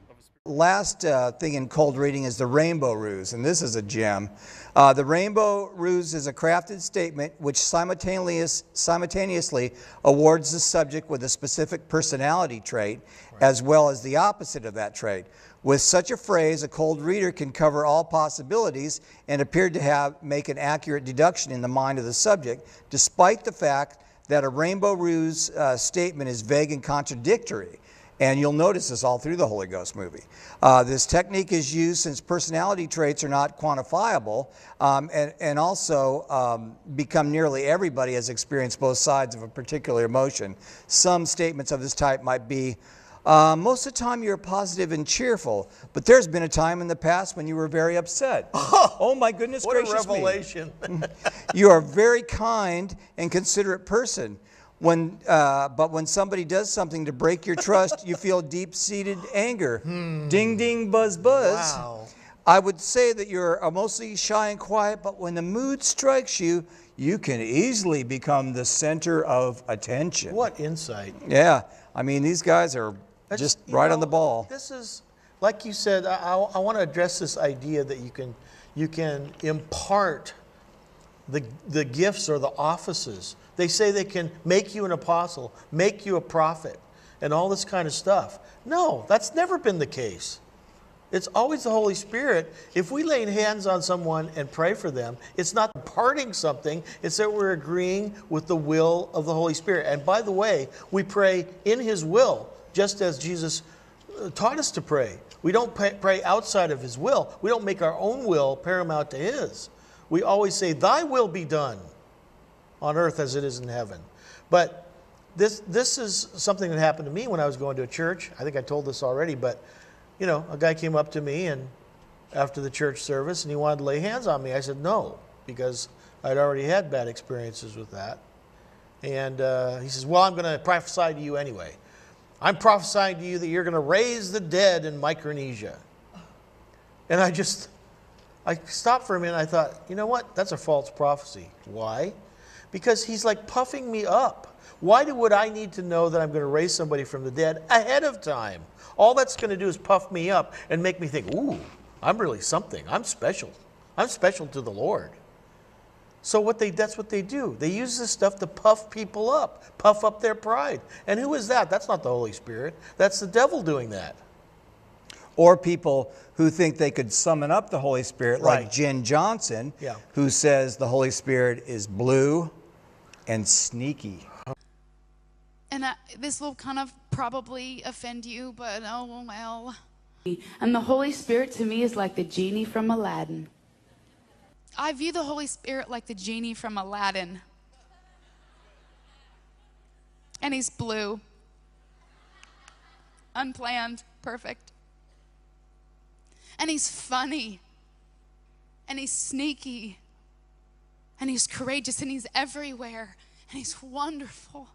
Last uh, thing in cold reading is the rainbow ruse, and this is a gem. Uh, the rainbow ruse is a crafted statement which simultaneous, simultaneously awards the subject with a specific personality trait as well as the opposite of that trait. With such a phrase, a cold reader can cover all possibilities and appear to have make an accurate deduction in the mind of the subject, despite the fact that a rainbow ruse uh, statement is vague and contradictory. And you'll notice this all through the Holy Ghost movie. Uh, this technique is used since personality traits are not quantifiable um, and, and also um, become nearly everybody has experienced both sides of a particular emotion. Some statements of this type might be, uh, most of the time you're positive and cheerful, but there's been a time in the past when you were very upset. [LAUGHS] oh my goodness
What a
gracious me.
revelation. [LAUGHS]
you are a very kind and considerate person. When, uh, but when somebody does something to break your trust, you feel [LAUGHS] deep-seated anger. Ding, ding, buzz, buzz.
Hmm. Wow.
I would say that you're uh, mostly shy and quiet, but when the mood strikes you, you can easily become the center of attention.
What insight.
Yeah, I mean these guys are
That's-
just right on the ball.
This is, like you said, I, I, I want to address this idea that you can, you can impart the, the gifts or the offices. They say they can make you an apostle, make you a prophet, and all this kind of stuff. No, that's never been the case. It's always the Holy Spirit. If we lay hands on someone and pray for them, it's not imparting something, it's that we're agreeing with the will of the Holy Spirit. And by the way, we pray in His will, just as Jesus uh, taught us to pray. We don't pray, pray outside of His will. We don't make our own will paramount to His. We always say, Thy will be done on earth as it is in heaven. But this, this is something that happened to me when I was going to a church. I think I told this already, but you know, a guy came up to me and after the church service and he wanted to lay hands on me. I said no because I'd already had bad experiences with that. And uh, he says, Well, I'm going to prophesy to you anyway. I'm prophesying to you that you're going to raise the dead in Micronesia. And I just, I stopped for a minute. I thought, you know what? That's a false prophecy. Why? Because he's like puffing me up. Why do, would I need to know that I'm going to raise somebody from the dead ahead of time? All that's going to do is puff me up and make me think, ooh, I'm really something. I'm special. I'm special to the Lord. So what they that's what they do. They use this stuff to puff people up, puff up their pride. And who is that? That's not the Holy Spirit. That's the devil doing that.
Or people who think they could summon up the Holy Spirit, like
Right.
Jen Johnson,
Yeah.
who says the Holy Spirit is blue and sneaky.
And I, this will kind of probably offend you, but oh well. And the Holy Spirit to me is like the genie from Aladdin. I view the Holy Spirit like the genie from Aladdin. And he's blue. Unplanned, perfect. And he's funny. And he's sneaky. And he's courageous and he's everywhere. And he's wonderful.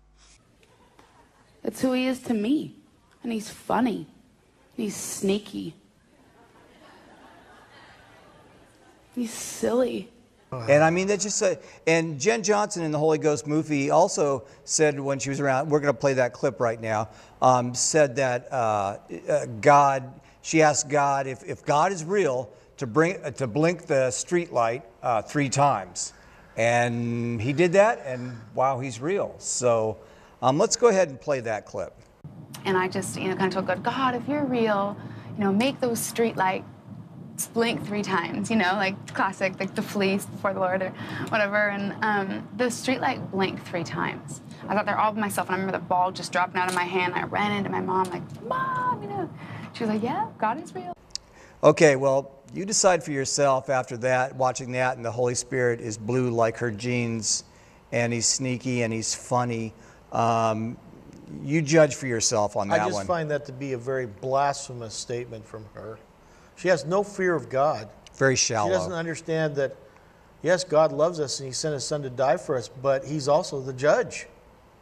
That's who he is to me. And he's funny. And he's sneaky. He's silly.
And I mean, that just uh, and Jen Johnson in the Holy Ghost movie also said when she was around, we're going to play that clip right now, um, said that uh, uh, God, she asked God if, if God is real to bring uh, to blink the street light uh, three times. And he did that, and wow, he's real. So um, let's go ahead and play that clip.
And I just, you know, kind of told God, God, if you're real, you know, make those street lights blink three times, you know, like classic, like the fleece before the Lord or whatever. And um, the streetlight blinked three times. I thought they're all by myself, and I remember the ball just dropping out of my hand. I ran into my mom, like, Mom, you know. She was like, Yeah, God is real.
Okay, well, you decide for yourself after that, watching that, and the Holy Spirit is blue like her jeans, and he's sneaky and he's funny. Um, you judge for yourself on that one.
I just
one.
find that to be a very blasphemous statement from her. She has no fear of God.
Very shallow.
She doesn't understand that, yes, God loves us and He sent His Son to die for us, but He's also the judge,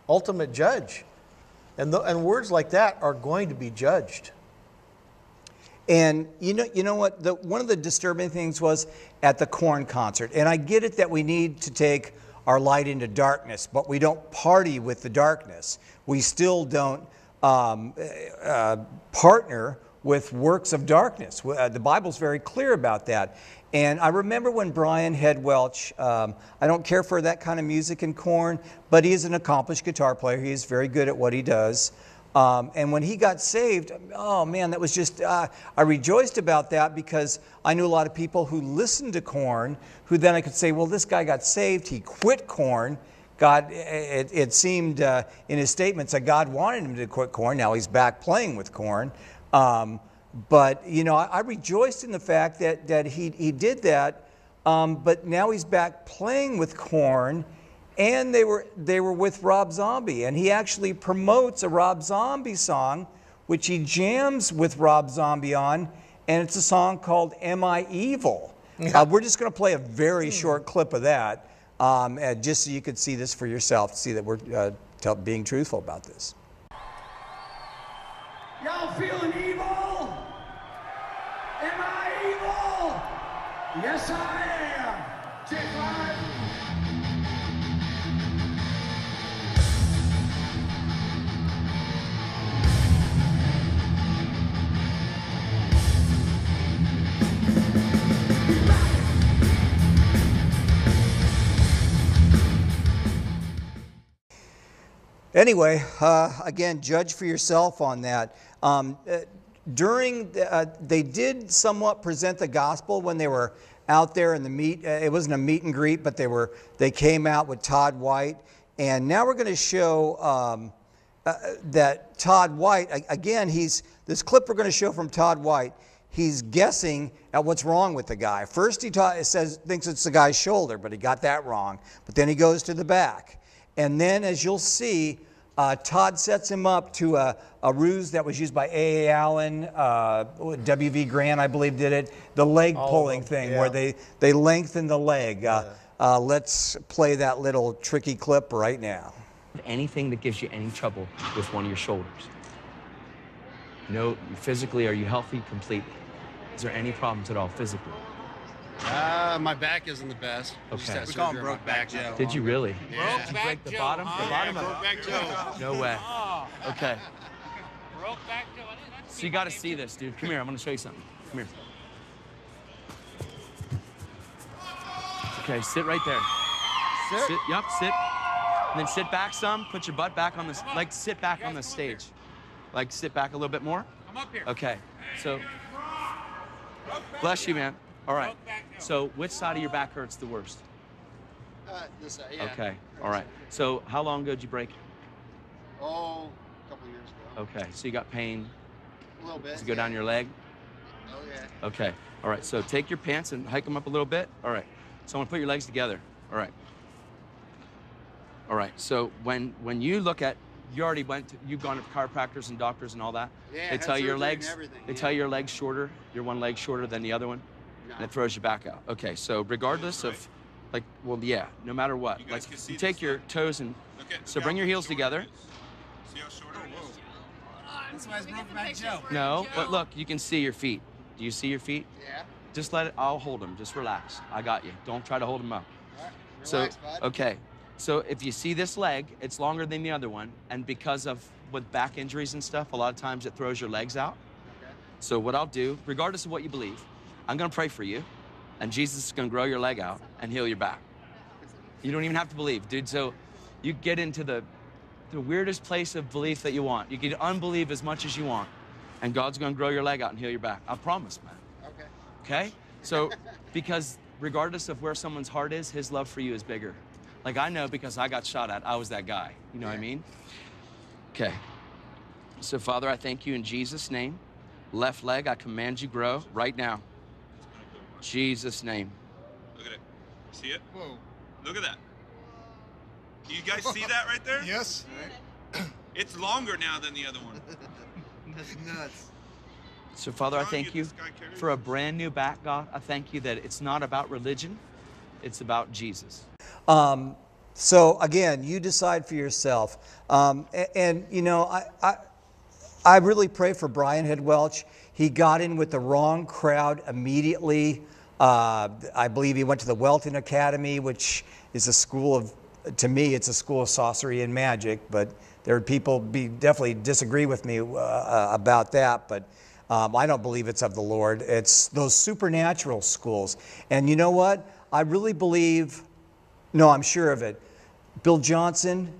ultimate judge. And, the, and words like that are going to be judged.
And you know, you know what? The, one of the disturbing things was at the Korn concert. And I get it that we need to take our light into darkness, but we don't party with the darkness. We still don't um, uh, partner with works of darkness. Uh, the Bible's very clear about that. And I remember when Brian Head Welch, um, I don't care for that kind of music in Korn, but he is an accomplished guitar player. He is very good at what he does. Um, and when he got saved, oh man, that was just, uh, I rejoiced about that because I knew a lot of people who listened to Korn, who then I could say, well, this guy got saved, he quit Korn. God, it, it seemed uh, in his statements that God wanted him to quit Korn. Now he's back playing with Korn. Um, but, you know, I, I rejoiced in the fact that, that he, he did that. Um, but now he's back playing with Korn and they were they were with Rob Zombie, and he actually promotes a Rob Zombie song, which he jams with Rob Zombie on, and it's a song called "Am I Evil?" Uh, we're just going to play a very short clip of that, um, uh, just so you could see this for yourself, see that we're uh, tell, being truthful about this.
Y'all feeling evil? Am I evil? Yes, I am. Check live.
Anyway, uh, again, judge for yourself on that. Um, uh, during, the, uh, they did somewhat present the gospel when they were out there in the meet. Uh, it wasn't a meet and greet, but they were. They came out with Todd White, and now we're going to show um, uh, that Todd White, again, he's this clip we're going to show from Todd White. He's guessing at what's wrong with the guy. First, he ta- says thinks it's the guy's shoulder, but he got that wrong. But then he goes to the back, and then, as you'll see, uh, Todd sets him up to a, a ruse that was used by A.A. Allen, uh, W.V. Grant, I believe, did it. The leg
All
pulling
them,
thing,
yeah.
where they they lengthen the leg. Uh, uh, let's play that little tricky clip right now.
anything that gives you any trouble with one of your shoulders. No, physically, are you healthy completely? Is there any problems at all physically?
Uh, my back isn't the best. I just
Okay.
had
We
call him broke back Joe.
Did you really?
Yeah.
Did you break the bottom? The bottom of
Brokeback Joe. [LAUGHS]
No way. Okay. Broke back Joe. So you got to see this, dude. Come here. I'm going to show you something. Come here. Okay, sit right there. Sit. Yep, sit. And then sit back some. Put your butt back on this. Like sit back on the stage. Like sit back a little bit more.
Come up here.
Okay. So bless you, man. All right. So which side of your back hurts the worst?
Uh, this side, yeah.
Okay. All right. So how long ago did you break?
Oh, a couple years ago.
Okay. So you got pain.
A little bit.
Does it go down your leg?
Oh, yeah.
Okay. All right. So take your pants and hike them up a little bit. All right. So I'm gonna put your legs together. All right. All right. So when when you look at you already went to, you've gone to chiropractors and doctors and all that.
Yeah,
they tell your legs.
everything,
They
yeah.
tell your legs shorter. You're one leg shorter than the other one, and it throws you back out. Okay. So regardless of, like, well, yeah, no matter what, like, you take your toes and so bring your heels together.
That's why it's Brokeback Joe.
No, but look, you can see your feet. Do you see your feet?
Yeah.
Just let it, I'll hold them. Just relax. I got you. Don't try to hold them up. So,
Relax, bud.
okay. So if you see this leg, it's longer than the other one. And because of with back injuries and stuff, a lot of times it throws your legs out. Okay. So what I'll do, regardless of what you believe, I'm going to pray for you. And Jesus is going to grow your leg out and heal your back. You don't even have to believe, dude. So you get into the, the weirdest place of belief that you want. You can unbelieve as much as you want. And God's going to grow your leg out and heal your back. I promise, man.
Okay.
Okay? So, [LAUGHS] because regardless of where someone's heart is, his love for you is bigger. Like I know because I got shot at, I was that guy. You know what I mean? Okay. So, Father, I thank you in Jesus' name. Left leg, I command you grow right now. Jesus' name.
Look at it. See it? Whoa. Look at that. You guys see that right there? [LAUGHS]
Yes.
It's longer now than the other one. [LAUGHS]
That's nuts.
So, Father, I thank you for a brand new back, God. I thank you that it's not about religion, it's about Jesus.
Um, so again, you decide for yourself. Um, a- and, you know, I, I, I really pray for Brian Head Welch. He got in with the wrong crowd immediately. Uh, I believe he went to the Welton Academy, which is a school of, to me, it's a school of sorcery and magic. But there are people be definitely disagree with me uh, uh, about that. But um, I don't believe it's of the Lord. It's those supernatural schools. And you know what? I really believe no, I'm sure of it. Bill Johnson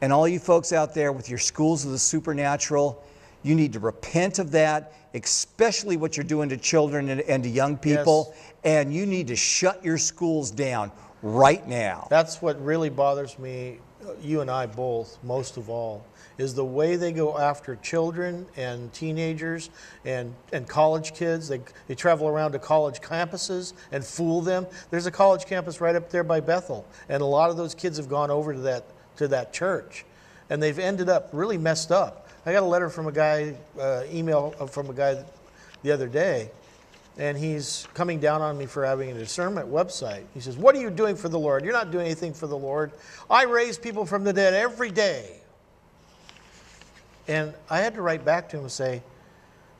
and all you folks out there with your schools of the supernatural, you need to repent of that, especially what you're doing to children and, and to young people. And you need to shut your schools down right now.
That's what really bothers me, you and I both, most of all, is the way they go after children and teenagers and, and college kids. They, they travel around to college campuses and fool them. There's a college campus right up there by Bethel, and a lot of those kids have gone over to that, to that church, and they've ended up really messed up. I got a letter from a guy, uh, email from a guy the other day, and he's coming down on me for having a discernment website. He says, What are you doing for the Lord? You're not doing anything for the Lord. I raise people from the dead every day. And I had to write back to him and say,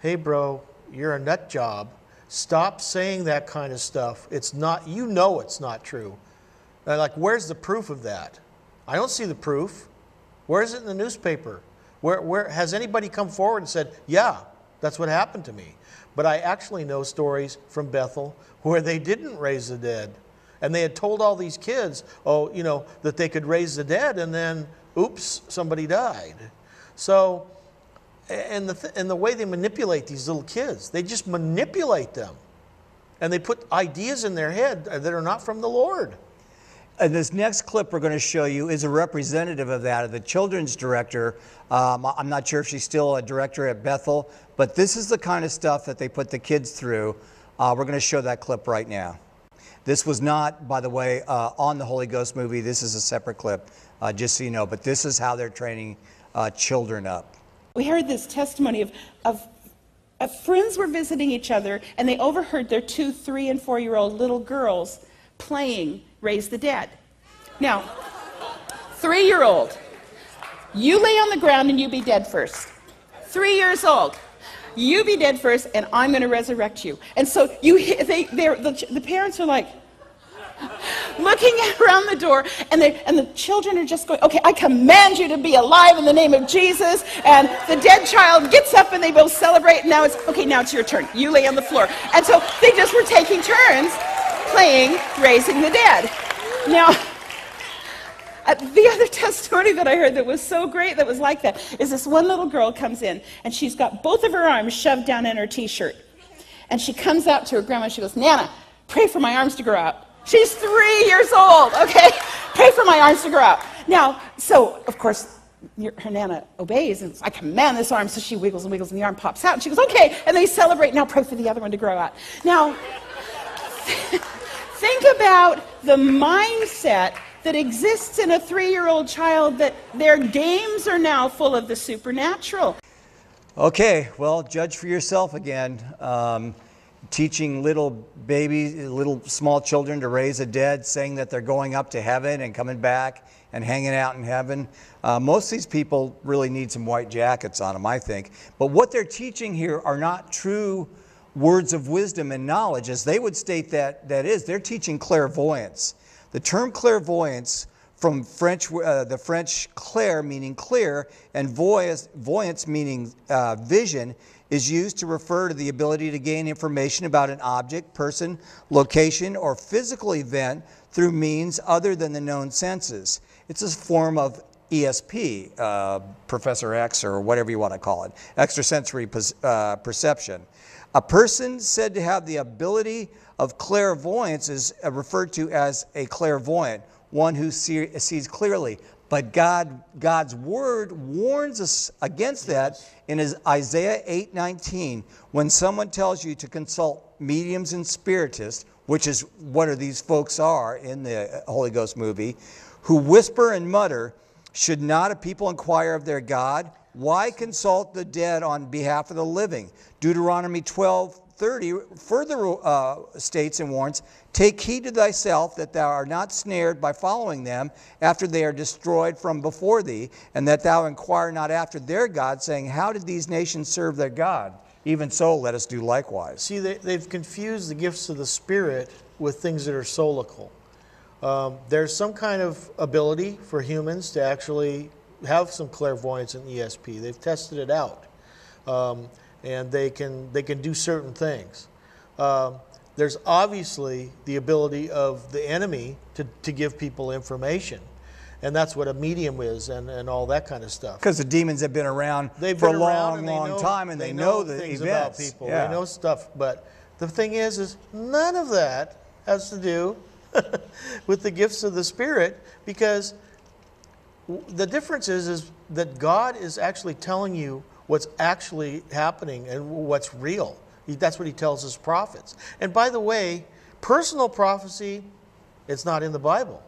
Hey, bro, you're a nut job. Stop saying that kind of stuff. It's not, you know it's not true. Like, where's the proof of that? I don't see the proof. Where is it in the newspaper? Where, where has anybody come forward and said, Yeah, that's what happened to me? But I actually know stories from Bethel where they didn't raise the dead. And they had told all these kids, oh, you know, that they could raise the dead, and then, oops, somebody died. So, and the, th- and the way they manipulate these little kids, they just manipulate them. And they put ideas in their head that are not from the Lord.
And this next clip we're going to show you is a representative of that, of the children's director. Um, I'm not sure if she's still a director at Bethel, but this is the kind of stuff that they put the kids through. Uh, we're going to show that clip right now. This was not, by the way, uh, on the Holy Ghost movie. This is a separate clip, uh, just so you know. But this is how they're training uh, children up.
We heard this testimony of, of, of friends were visiting each other and they overheard their two, three, and four year old little girls playing Raise the Dead. Now, three year old, you lay on the ground and you be dead first. Three years old, you be dead first and I'm going to resurrect you. And so you, they, the, the parents are like, looking [LAUGHS] around the door, and, they, and the children are just going, Okay, I command you to be alive in the name of Jesus. And the dead child gets up and they both celebrate. And now it's, Okay, now it's your turn. You lay on the floor. And so they just were taking turns playing Raising the Dead. Now, uh, the other [LAUGHS] testimony that I heard that was so great that was like that is this one little girl comes in and she's got both of her arms shoved down in her t shirt. And she comes out to her grandma and she goes, Nana, pray for my arms to grow out. She's three years old, okay? [LAUGHS] Pray for my arms to grow out. Now, so of course, her nana obeys and says, I command this arm. So she wiggles and wiggles and the arm pops out. And she goes, okay. And they celebrate. Now pray for the other one to grow out. Now, [LAUGHS] think about the mindset that exists in a three year old child that their games are now full of the supernatural.
Okay, well, judge for yourself again. Um, teaching little babies, little small children to raise the dead, saying that they're going up to heaven and coming back and hanging out in heaven. Uh, most of these people really need some white jackets on them, I think. But what they're teaching here are not true words of wisdom and knowledge, as they would state that that is. They're teaching clairvoyance. The term clairvoyance from French, uh, the French clair meaning clear, and voyance, voyance meaning uh, vision, is used to refer to the ability to gain information about an object, person, location, or physical event through means other than the known senses. It's a form of ESP, uh, Professor X, or whatever you want to call it, extrasensory uh, perception. A person said to have the ability of clairvoyance is uh, referred to as a clairvoyant, one who see, sees clearly. But God, God's word warns us against that in Isaiah 8:19. When someone tells you to consult mediums and spiritists, which is what are these folks are in the Holy Ghost movie, who whisper and mutter, should not a people inquire of their God? Why consult the dead on behalf of the living? Deuteronomy 12, 30 further uh, states and warns Take heed to thyself that thou art not snared by following them after they are destroyed from before thee, and that thou inquire not after their God, saying, How did these nations serve their God? Even so, let us do likewise.
See, they, they've confused the gifts of the Spirit with things that are solical. Um, there's some kind of ability for humans to actually have some clairvoyance in ESP. They've tested it out. Um, and they can, they can do certain things. Um, there's obviously the ability of the enemy to, to give people information. And that's what a medium is and, and all that kind of stuff.
Because the demons have been around
They've
for
been
a long, long
know,
time and they,
they
know,
know
the
things
events.
about people.
Yeah.
They know stuff. But the thing is, is none of that has to do [LAUGHS] with the gifts of the Spirit because the difference is, is that God is actually telling you what's actually happening and what's real. That's what he tells his prophets. And by the way, personal prophecy, it's not in the Bible.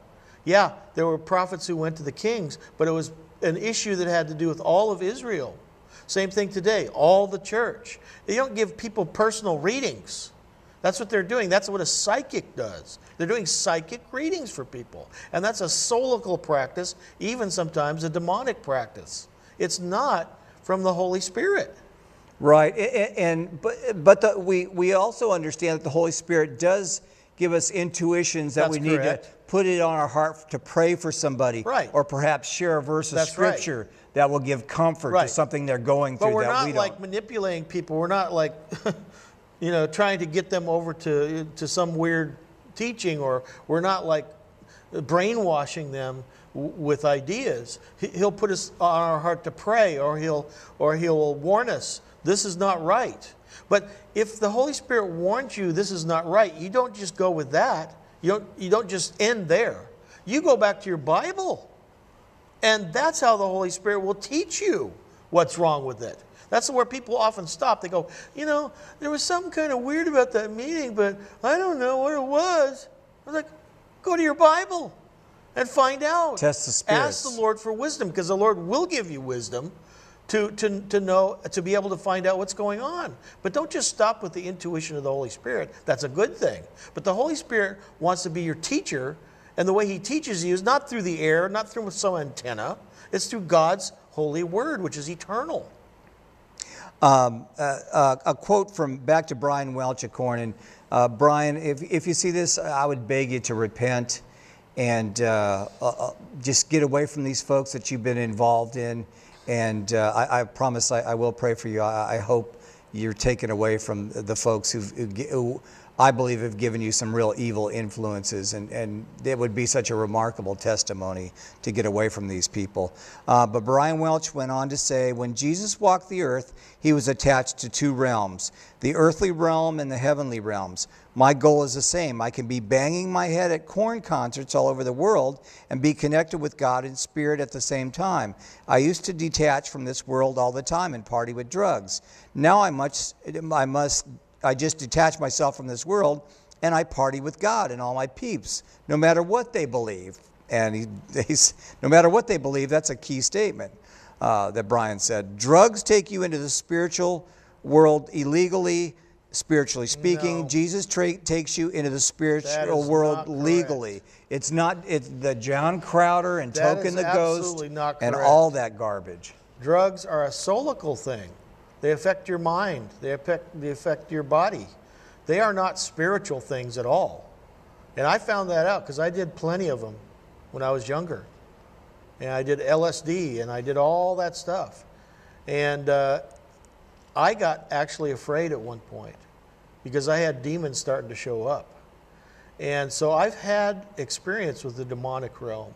Yeah, there were prophets who went to the kings, but it was an issue that had to do with all of Israel. Same thing today, all the church. They don't give people personal readings. That's what they're doing. That's what a psychic does. They're doing psychic readings for people. And that's a solical practice, even sometimes a demonic practice. It's not from the Holy Spirit.
Right, and, and but but the, we we also understand that the Holy Spirit does give us intuitions that
That's
we need
correct.
to put it on our heart to pray for somebody,
Right.
Or perhaps share a verse of
That's right.
scripture that will give comfort
Right.
to something they're going through
But we're not
we
like manipulating people. We're not like, [LAUGHS] you know, trying to get them over to, to some weird teaching, or we're not like brainwashing them with ideas. He'll put us on our heart to pray, or he'll, or he'll warn us this is not right. But if the Holy Spirit warns you this is not right, you don't just go with that. You don't, you don't just end there. You go back to your Bible. And that's how the Holy Spirit will teach you what's wrong with it. That's where people often stop. They go, you know, there was something kind of weird about that meeting, but I don't know what it was. I was like, go to your Bible and find out.
Test the spirits.
Ask the Lord for wisdom because the Lord will give you wisdom to, to, to know, to be able to find out what's going on. But don't just stop with the intuition of the Holy Spirit. That's a good thing. But the Holy Spirit wants to be your teacher, and the way He teaches you is not through the air, not through some antenna, it's through God's holy word, which is eternal.
Um, uh, uh, a quote from back to Brian Welch at Cornyn. Uh, Brian, if, if you see this, I would beg you to repent and uh, uh, just get away from these folks that you've been involved in. And I, I, promise I, I, will pray for you. I, I, hope you're taken away from the folks who I believe have given you some real evil influences, and, and it would be such a remarkable testimony to get away from these people. Uh, but Brian Welch went on to say when Jesus walked the earth, he was attached to two realms the earthly realm and the heavenly realms. My goal is the same. I can be banging my head at Korn concerts all over the world and be connected with God in spirit at the same time. I used to detach from this world all the time and party with drugs. Now I must, I must I just detach myself from this world and I party with God and all my peeps, no matter what they believe. And he, [LAUGHS] he's, no matter what they believe, that's a key statement uh, that Brian said. Drugs take you into the spiritual world illegally, spiritually speaking.
No.
Jesus tra- takes you into the spiritual world legally. It's not it's the John Crowder and
that
Toking the Ghost and all that garbage.
Drugs are a solical thing. They affect your mind, they affect, they affect your body. They are not spiritual things at all. And I found that out because I did plenty of them when I was younger. And I did LSD and I did all that stuff. And uh, I got actually afraid at one point because I had demons starting to show up. And so I've had experience with the demonic realm,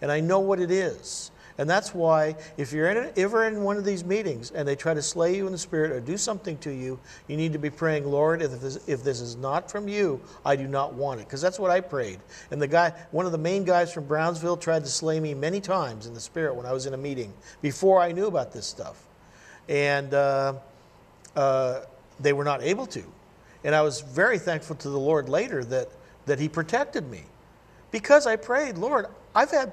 and I know what it is. And that's why, if you're in, ever in one of these meetings and they try to slay you in the spirit or do something to you, you need to be praying, Lord, if this, if this is not from you, I do not want it. Because that's what I prayed. And the guy, one of the main guys from Brownsville, tried to slay me many times in the spirit when I was in a meeting before I knew about this stuff. And uh, uh, they were not able to. And I was very thankful to the Lord later that, that He protected me. Because I prayed, Lord, I've had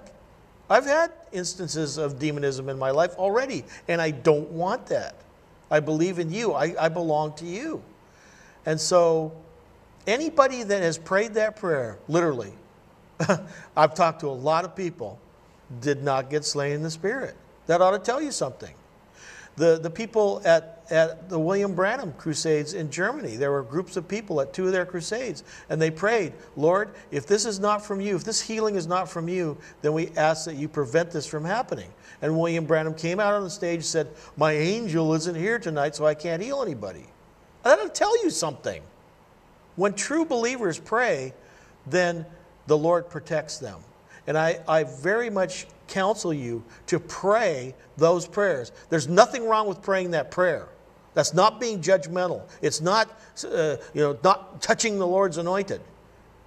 I've had instances of demonism in my life already, and I don't want that. I believe in you, I, I belong to you. And so, anybody that has prayed that prayer, literally, [LAUGHS] I've talked to a lot of people, did not get slain in the spirit. That ought to tell you something. The, the people at, at the William Branham Crusades in Germany, there were groups of people at two of their crusades, and they prayed, Lord, if this is not from you, if this healing is not from you, then we ask that you prevent this from happening. And William Branham came out on the stage and said, My angel isn't here tonight, so I can't heal anybody. That'll tell you something. When true believers pray, then the Lord protects them. And I, I very much counsel you to pray those prayers. There's nothing wrong with praying that prayer. That's not being judgmental. It's not, uh, you know, not touching the Lord's anointed.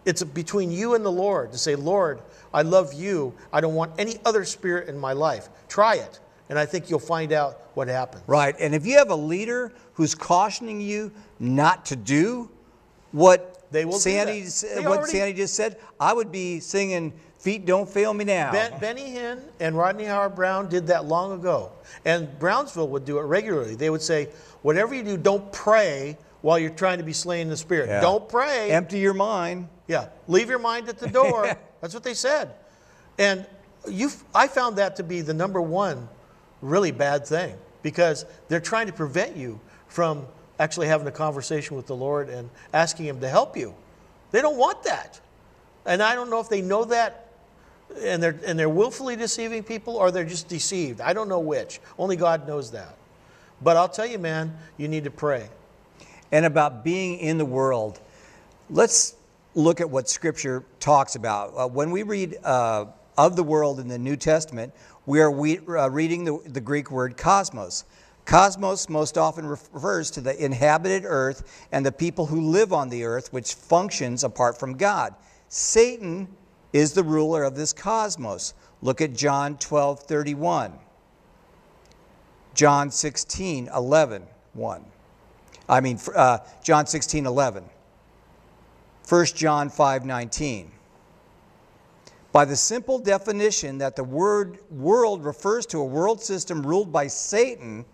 It's between you and the Lord to say, Lord, I love you. I don't want any other spirit in my life. Try it. And I think you'll find out what happens.
Right. And if you have a leader who's cautioning you not to do what
they will
Sandy,
what
already, Sandy just said, I would be singing Feet don't fail me now.
Ben, Benny Hinn and Rodney Howard-Browne did that long ago. And Brownsville would do it regularly. They would say, whatever you do, don't pray while you're trying to be slain in the spirit.
Yeah.
Don't pray.
Empty your mind.
Yeah. Leave your mind at the door. [LAUGHS] That's what they said. And you, I found that to be the number one really bad thing because they're trying to prevent you from actually having a conversation with the Lord and asking Him to help you. They don't want that. And I don't know if they know that and they're, and they're willfully deceiving people or they're just deceived. I don't know which. Only God knows that. But I'll tell you, man, you need to pray.
And about being in the world, let's look at what Scripture talks about. Uh, when we read uh, of the world in the New Testament, we are we, uh, reading the, the Greek word cosmos. Cosmos most often refers to the inhabited earth and the people who live on the earth, which functions apart from God. Satan is the ruler of this cosmos. Look at John 12 31. John 16 11 1. I mean, uh, John 16 11. 1 John 5 19. By the simple definition that the word world refers to a world system ruled by Satan,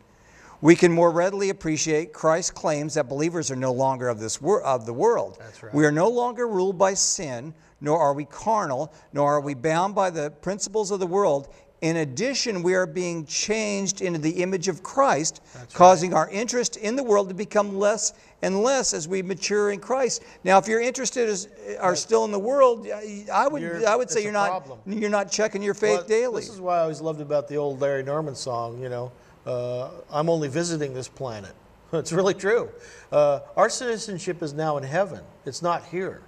we can more readily appreciate Christ's claims that believers are no longer of this wor- of the world.
Right.
We are no longer ruled by sin, nor are we carnal, nor are we bound by the principles of the world. In addition, we are being changed into the image of Christ, causing our interest in the world to become less and less as we mature in Christ. Now, if you're interested is, are still in the world, I would
You're-
I would say you're not
problem.
you're not checking your faith
Well,
daily.
This is why I always loved about the old Larry Norman song, you know, uh, I'm only visiting this planet. [LAUGHS] It's really true. Uh, our citizenship is now in heaven, it's not here.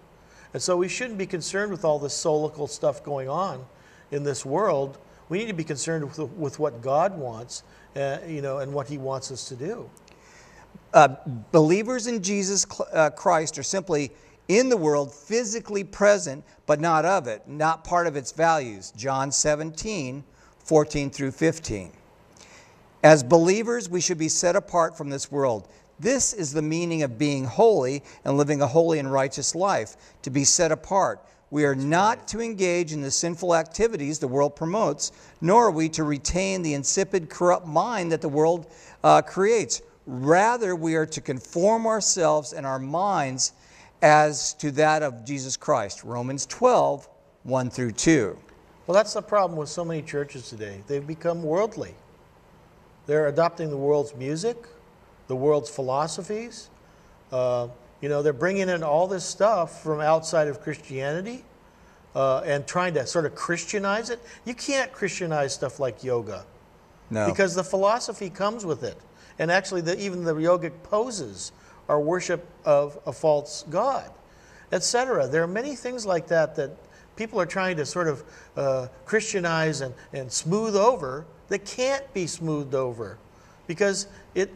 And so we shouldn't be concerned with all this solical stuff going on in this world. We need to be concerned with, with what God wants, uh, you know, and what He wants us to do.
uh, believers in Jesus uh, Christ are simply in the world, physically present, but not of it, not part of its values. John 17, 14 through 15. As believers, we should be set apart from this world. This is the meaning of being holy and living a holy and righteous life, to be set apart. We are not to engage in the sinful activities the world promotes, nor are we to retain the insipid, corrupt mind that the world uh, creates. Rather, we are to conform ourselves and our minds as to that of Jesus Christ. Romans 12, 1 through 2.
Well, that's the problem with so many churches today. They've become worldly. They're adopting the world's music, the world's philosophies. Uh, you know, they're bringing in all this stuff from outside of Christianity uh, and trying to sort of Christianize it. You can't Christianize stuff like yoga
No.
because the philosophy comes with it. And actually, the, even the yogic poses are worship of a false god, etc. There are many things like that that people are trying to sort of uh, Christianize and, and smooth over that can't be smoothed over because it,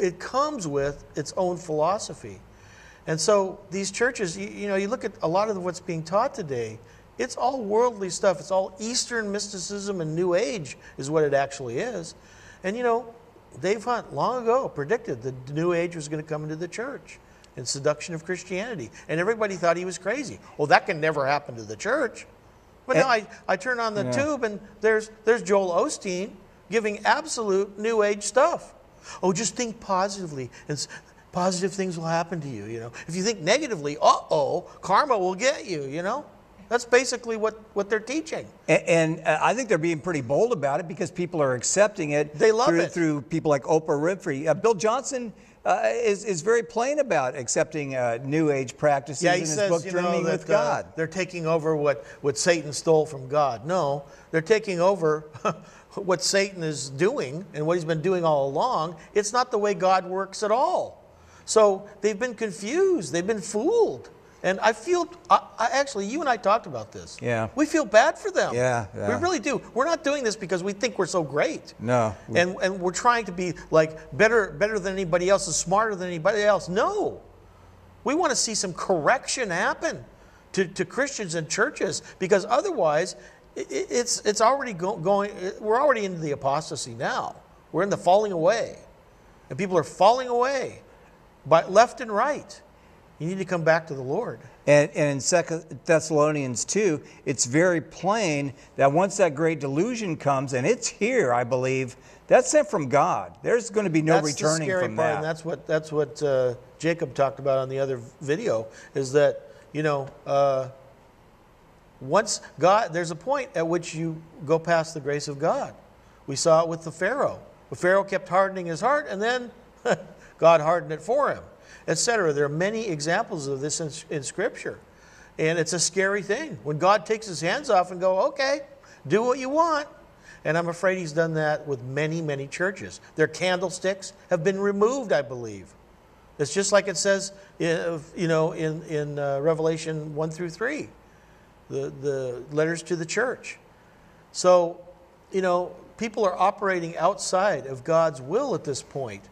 it, comes with its own philosophy. And so these churches, you, you know, you look at a lot of what's being taught today, it's all worldly stuff. It's all Eastern mysticism and New Age is what it actually is. And you know, Dave Hunt long ago predicted the New Age was going to come into the church and seduction of Christianity. And everybody thought he was crazy. Well, that can never happen to the church. But now I, I turn on the
Yeah.
tube and there's, there's Joel Osteen giving absolute New Age stuff. Oh, just think positively and positive things will happen to you, you know. If you think negatively, uh-oh, karma will get you, you know. That's basically what, what they're teaching.
And, and uh, I think they're being pretty bold about it because people are accepting it.
They love
through,
it.
through people like Oprah Winfrey. Uh, Bill Johnson uh, is, is very plain about accepting uh, New Age practices
Yeah,
in his
says,
book
know,
with
uh,
God.
they're taking over what, what Satan stole from God. No, they're taking over [LAUGHS] what Satan is doing and what he's been doing all along. It's not the way God works at all. So they've been confused. They've been fooled. And I feel, I, I actually, you and I talked about this.
Yeah.
We feel bad for them.
Yeah,
We really do. We're not doing this because we think we're so great.
No.
And, and we're trying to be like better, better than anybody else and smarter than anybody else. No. We want to see some correction happen to, to Christians and churches because otherwise it's, it's already go, going, we're already into the apostasy now. We're in the falling away. And people are falling away by left and right. You need to come back to the Lord.
And, and in Second Thessalonians 2, it's very plain that once that great delusion comes, and it's here, I believe, that's sent from God. There's going to be no
that's
returning
the scary
from
part,
that.
and that's what that's what uh, Jacob talked about on the other video. Is that you know uh, once God, there's a point at which you go past the grace of God. We saw it with the Pharaoh. The Pharaoh kept hardening his heart, and then [LAUGHS] God hardened it for him, etc. There are many examples of this in, in Scripture, and it's a scary thing when God takes His hands off and go, "Okay, do what you want." And I'm afraid He's done that with many, many churches. Their candlesticks have been removed, I believe. It's just like it says, you know, in in uh, Revelation one through three, the the letters to the church. So, you know, people are operating outside of God's will at this point,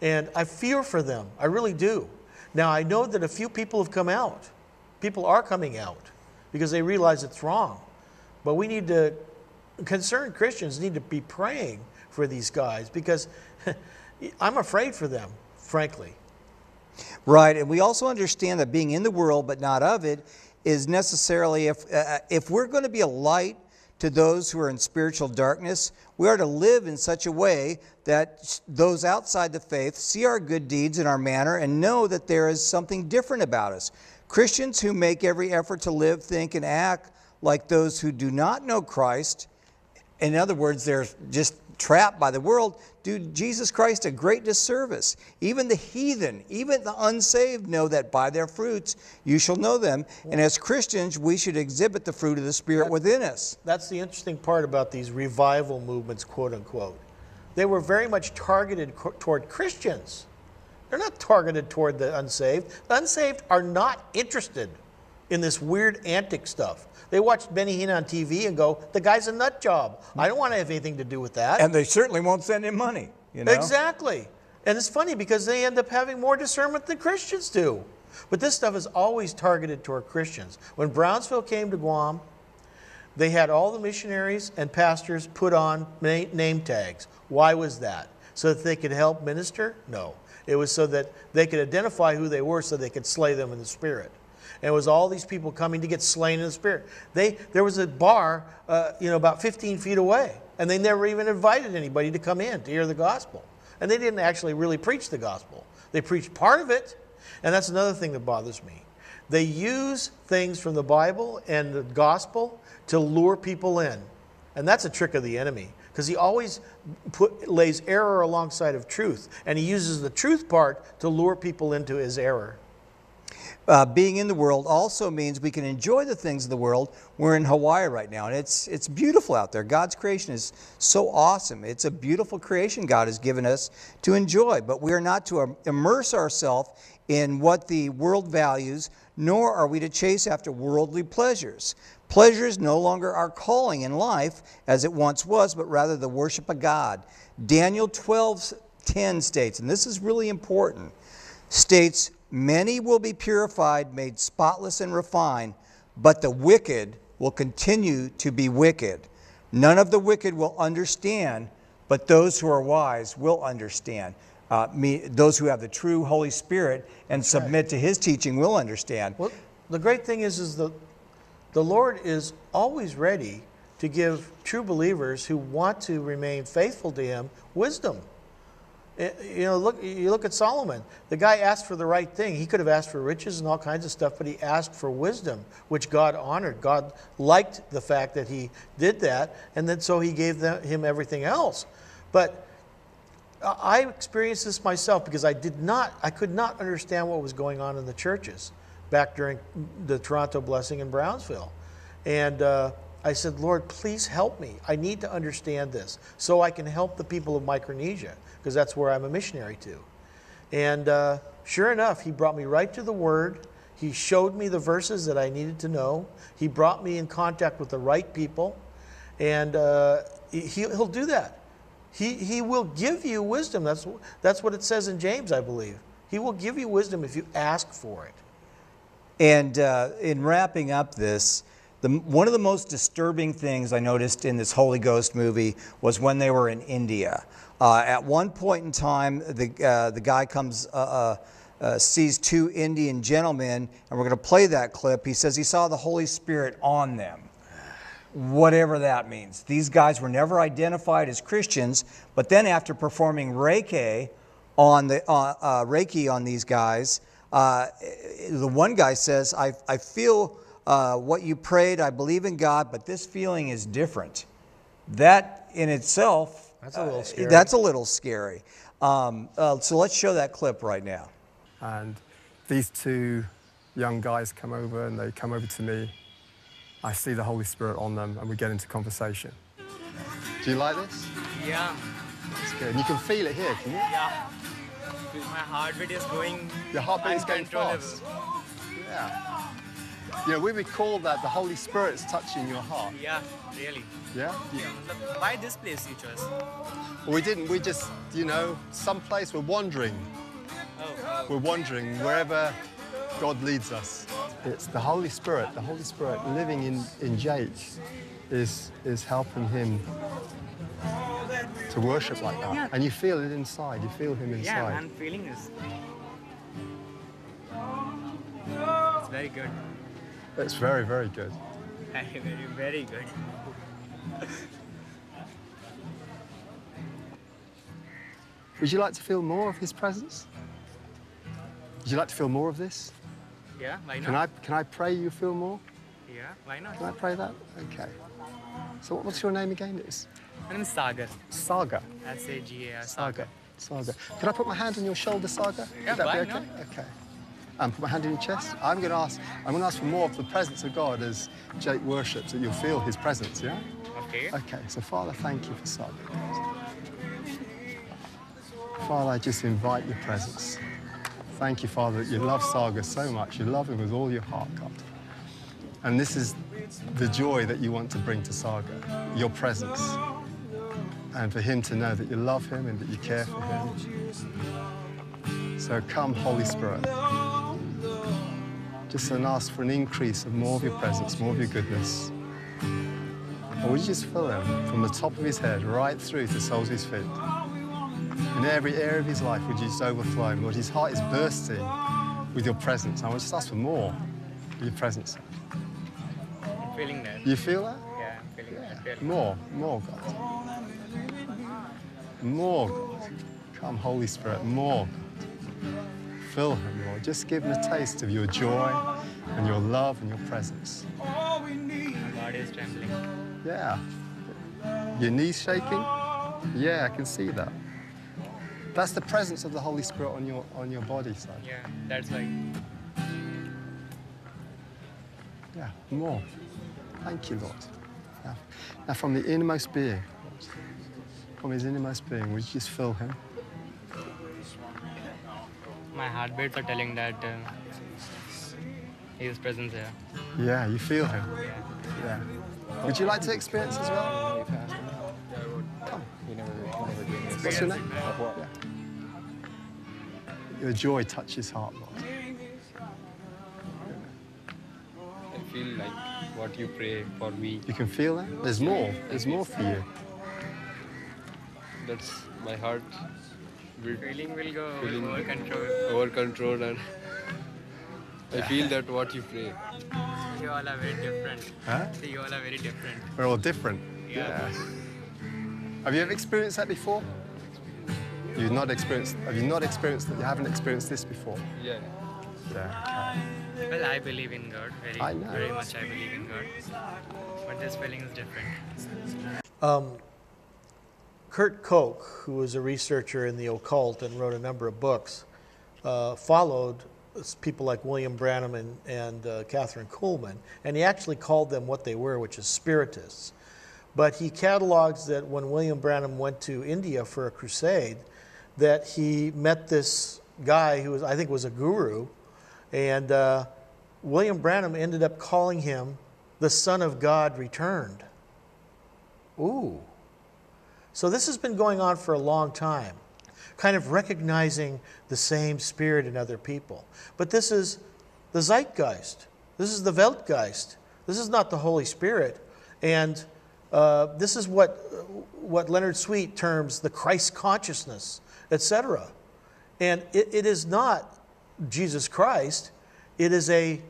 and I fear for them. I really do. Now, I know that a few people have come out. People are coming out because they realize it's wrong. But we need to, concerned Christians need to be praying for these guys because [LAUGHS] I'm afraid for them, frankly.
Right, and we also understand that being in the world but not of it is necessarily, if, uh, if we're going to be a light to those who are in spiritual darkness, we are to live in such a way that those outside the faith see our good deeds and our manner and know that there is something different about us. Christians who make every effort to live, think, and act like those who do not know Christ, in other words, they're just trapped by the world, do Jesus Christ a great disservice. Even the heathen, even the unsaved know that by their fruits you shall know them. And as Christians, we should exhibit the fruit of the Spirit within us.
That's the interesting part about these revival movements, quote unquote. They were very much targeted toward Christians. They're not targeted toward the unsaved. The unsaved are not interested in this weird antic stuff. They watch Benny Hinn on TV and go, the guy's a nut job. I don't want to have anything to do with that.
And they certainly won't send him money. You know?
Exactly. And it's funny because they end up having more discernment than Christians do. But this stuff is always targeted toward Christians. When Brownsville came to Guam, they had all the missionaries and pastors put on name tags. Why was that? So that they could help minister? No. It was so that they could identify who they were so they could slay them in the spirit. And it was all these people coming to get slain in the spirit. They, there was a bar, uh, you know, about 15 feet away, and they never even invited anybody to come in to hear the gospel. And they didn't actually really preach the gospel. They preached part of it, and that's another thing that bothers me. They use things from the Bible and the gospel to lure people in. And that's a trick of the enemy because he always put, lays error alongside of truth, and he uses the truth part to lure people into his error.
Uh, being in the world also means we can enjoy the things of the world. We're in Hawaii right now, and it's, it's beautiful out there. God's creation is so awesome. It's a beautiful creation God has given us to enjoy, but we are not to immerse ourselves in what the world values, nor are we to chase after worldly pleasures. Pleasure is no longer our calling in life as it once was, but rather the worship of God. Daniel 12 10 states, and this is really important, states, Many will be purified, made spotless and refined, but the wicked will continue to be wicked. None of the wicked will understand, but those who are wise will understand. Uh, me, those who have the true Holy Spirit and submit to His teaching will understand.
Well, the great thing is, is the, the Lord is always ready to give true believers who want to remain faithful to Him wisdom. Eh, You know, look, you look at Solomon. The guy asked for the right thing. He could have asked for riches and all kinds of stuff, but he asked for wisdom, which God honored. God liked the fact that he did that, and then so he gave them, him everything else. But I I experienced this myself because I did not, I could not understand what was going on in the churches back during the Toronto blessing in Brownsville. And uh, I said, Lord, please help me. I need to understand this so I can help the people of Micronesia because that's where I'm a missionary to. And uh, sure enough, he brought me right to the Word. He showed me the verses that I needed to know. He brought me in contact with the right people. And uh, he, he'll do that. He, he will give you wisdom. That's, that's what it says in James, I believe. He will give you wisdom if you ask for it.
And uh, in wrapping up this, the, one of the most disturbing things I noticed in this Holy Ghost movie was when they were in India. Uh, at one point in time, the, uh, the guy comes, uh, uh, uh, sees two Indian gentlemen, and we're going to play that clip. He says he saw the Holy Spirit on them. Whatever that means. These guys were never identified as Christians, but then after performing Reiki on, the, uh, Reiki on these guys, the one guy says, I, I feel uh, what you prayed, I believe in God, but this feeling is different. That in itself,
That's a little
uh,
scary.
that's a little scary. Um, uh, so let's show that clip right now.
And these two young guys come over and they come over to me. I see the Holy Spirit on them and we get into conversation.
Do you like this?
Yeah,
It's good. And you can feel it here, can you?
yeah. My heartbeat is going.
Your heartbeat is going fast. Yeah. Know, we would call that the Holy Spirit's touching your heart.
Yeah, really.
Yeah?
Matlab, Why this place you chose?
Well, we didn't. We just, you know, someplace we're wandering.
Oh, oh.
We're wandering wherever God leads us.
it's the Holy Spirit. The Holy Spirit living in, in Jake is, is helping him to worship like that.
Yeah.
And you feel it inside. You feel him inside.
Yeah, man, feeling is. It's very good.
It's very, very good.
Very, very, very good.
Would you like to feel more of his presence? Would you like to feel more of this?
Yeah, why not?
Can I, can I pray you feel more?
Yeah, why not?
Can I pray that? Okay. So what- what's your name again? It's
My name is Sagar.
Saga.
S A G A R.
Saga. Saga. Can I put my hand on your shoulder, Saga?
Yeah,
Would that
why
be okay?
not?
Okay. And put my hand in your chest. I'm going to ask. I'm going to ask for more of the presence of God as Jake worships, that you'll feel His presence. Yeah.
Okay.
Okay. So Father, thank you for Saga. Father, I just invite your presence. Thank you, Father, that you love Saga so much. You love him with all your heart, God. And this is the joy that you want to bring to Saga, your presence. And for him to know that you love him and that you care for him. So come, Holy Spirit. Just and ask for an increase of more of your presence, more of your goodness. And would you just fill him from the top of his head right through to the soles of his feet? In every area of his life, would you just overflow him? Lord, his heart is bursting with your presence. I would just ask for more of your presence.
I'm feeling that.
You feel that?
Yeah, I'm feeling that.
More, more, God. More, God. Come, Holy Spirit, more, God. Fill him, Lord. Just give him a taste of your joy and your love and your presence.
My body is trembling.
Yeah. Your knees shaking? Yeah, I can see that. That's the presence of the Holy Spirit on your on your body, son.
Yeah, that's why.
Yeah, more. Thank you, Lord. Now, now from the innermost being, from his innermost being, would you just fill him?
My heartbeats are telling that uh, his presence here.
Yeah, you feel him. Yeah. Would you like to experience as well? Come. What's your name? Yeah. Your joy touches heart,
I feel like what you pray for me.
You can feel that? There's more. There's more for you.
That's my heart. Will-
Feeling will go
feeling
over control.
Over control and I feel that what you pray.
You all are very different.
Huh?
You all are very different.
We're all different.
Yeah.
Have you ever experienced that before? You've not experienced. Have you not experienced that? You haven't experienced this before.
Yeah.
Yeah.
Well, I believe in God. Very,
I know.
very much I believe in God. But this feeling is different.
Um, Kurt Koch, who was a researcher in the occult and wrote a number of books, uh, followed people like William Branham and, and uh, Kathryn Kuhlman, and he actually called them what they were, which is spiritists. But he catalogs that when William Branham went to India for a crusade, that he met this guy who was, I think, was a guru, and uh, William Branham ended up calling him the Son of God returned. Ooh. So this has been going on for a long time, kind of recognizing the same spirit in other people. But this is the zeitgeist. This is the Weltgeist. This is not the Holy Spirit. And uh, this is what, what Leonard Sweet terms the Christ consciousness, etc. And it, it is not Jesus Christ. It is a,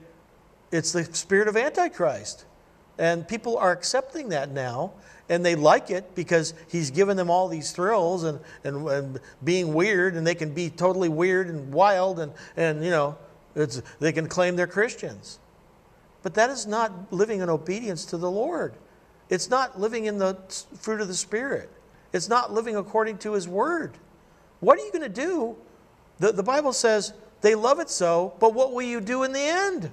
it's the spirit of Antichrist. And people are accepting that now, and they like it because he's given them all these thrills and, and, and being weird, and they can be totally weird and wild, and, and you know, it's, they can claim they're Christians. But that is not living in obedience to the Lord. It's not living in the fruit of the Spirit. It's not living according to His Word. What are you going to do? The, the Bible says, they love it so, but what will you do in the end?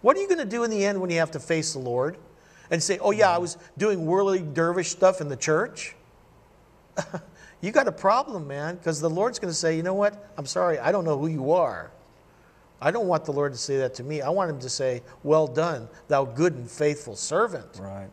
What are you going to do in the end when you have to face the Lord and say, oh, yeah, I was doing worldly dervish stuff in the church? [LAUGHS] you got a problem, man, because the Lord's going to say, you know what? I'm sorry, I don't know who you are. I don't want the Lord to say that to me. I want him to say, well done, thou good and faithful servant.
Right.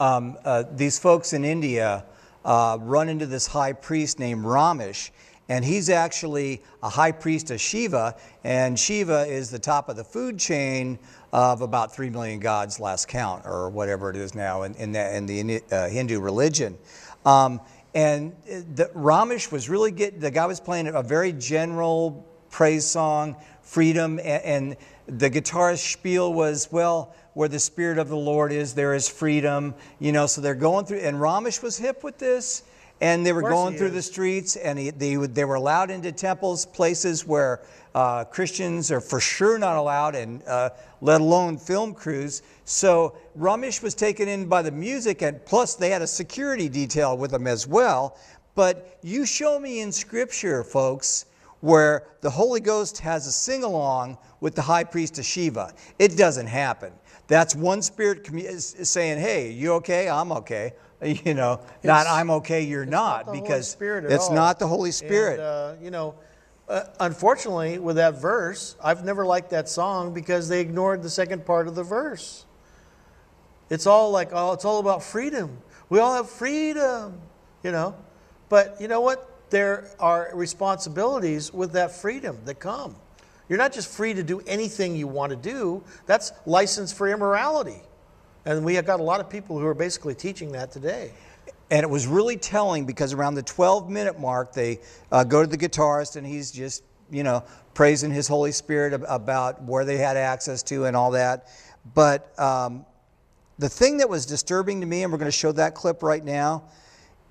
Um, uh, these folks in India uh, run into this high priest named Ramesh, and he's actually a high priest of Shiva, and Shiva is the top of the food chain of about 3 million gods last count, or whatever it is now in, in, the, in the uh, Hindu religion. Um, and the, Ramesh was really getting, the guy was playing a very general praise song, freedom, and, and the guitarist spiel was, well, where the Spirit of the Lord is, there is freedom. You know, so they're going through, and Ramesh was hip with this. And they were going through is. the streets, and he, they, they were allowed into temples, places where uh, Christians are for sure not allowed, and uh, let alone film crews. So Ramesh was taken in by the music, and plus they had a security detail with them as well. But you show me in Scripture, folks, where the Holy Ghost has a sing along with the high priest of Shiva. It doesn't happen. That's one spirit saying, hey, you okay? I'm okay. [LAUGHS] You know, it's, not I'm okay, you're not,
not
because
it's
all. not the Holy Spirit.
And, uh, you know, uh, unfortunately, with that verse, I've never liked that song because they ignored the second part of the verse. It's all like, oh, it's all about freedom. We all have freedom, you know. But you know what? There are responsibilities with that freedom that come. You're not just free to do anything you want to do, that's license for immorality. And we have got a lot of people who are basically teaching that today.
And it was really telling because around the 12 minute mark, they uh, go to the guitarist and he's just, you know, praising his Holy Spirit about where they had access to and all that. But um, the thing that was disturbing to me, and we're going to show that clip right now,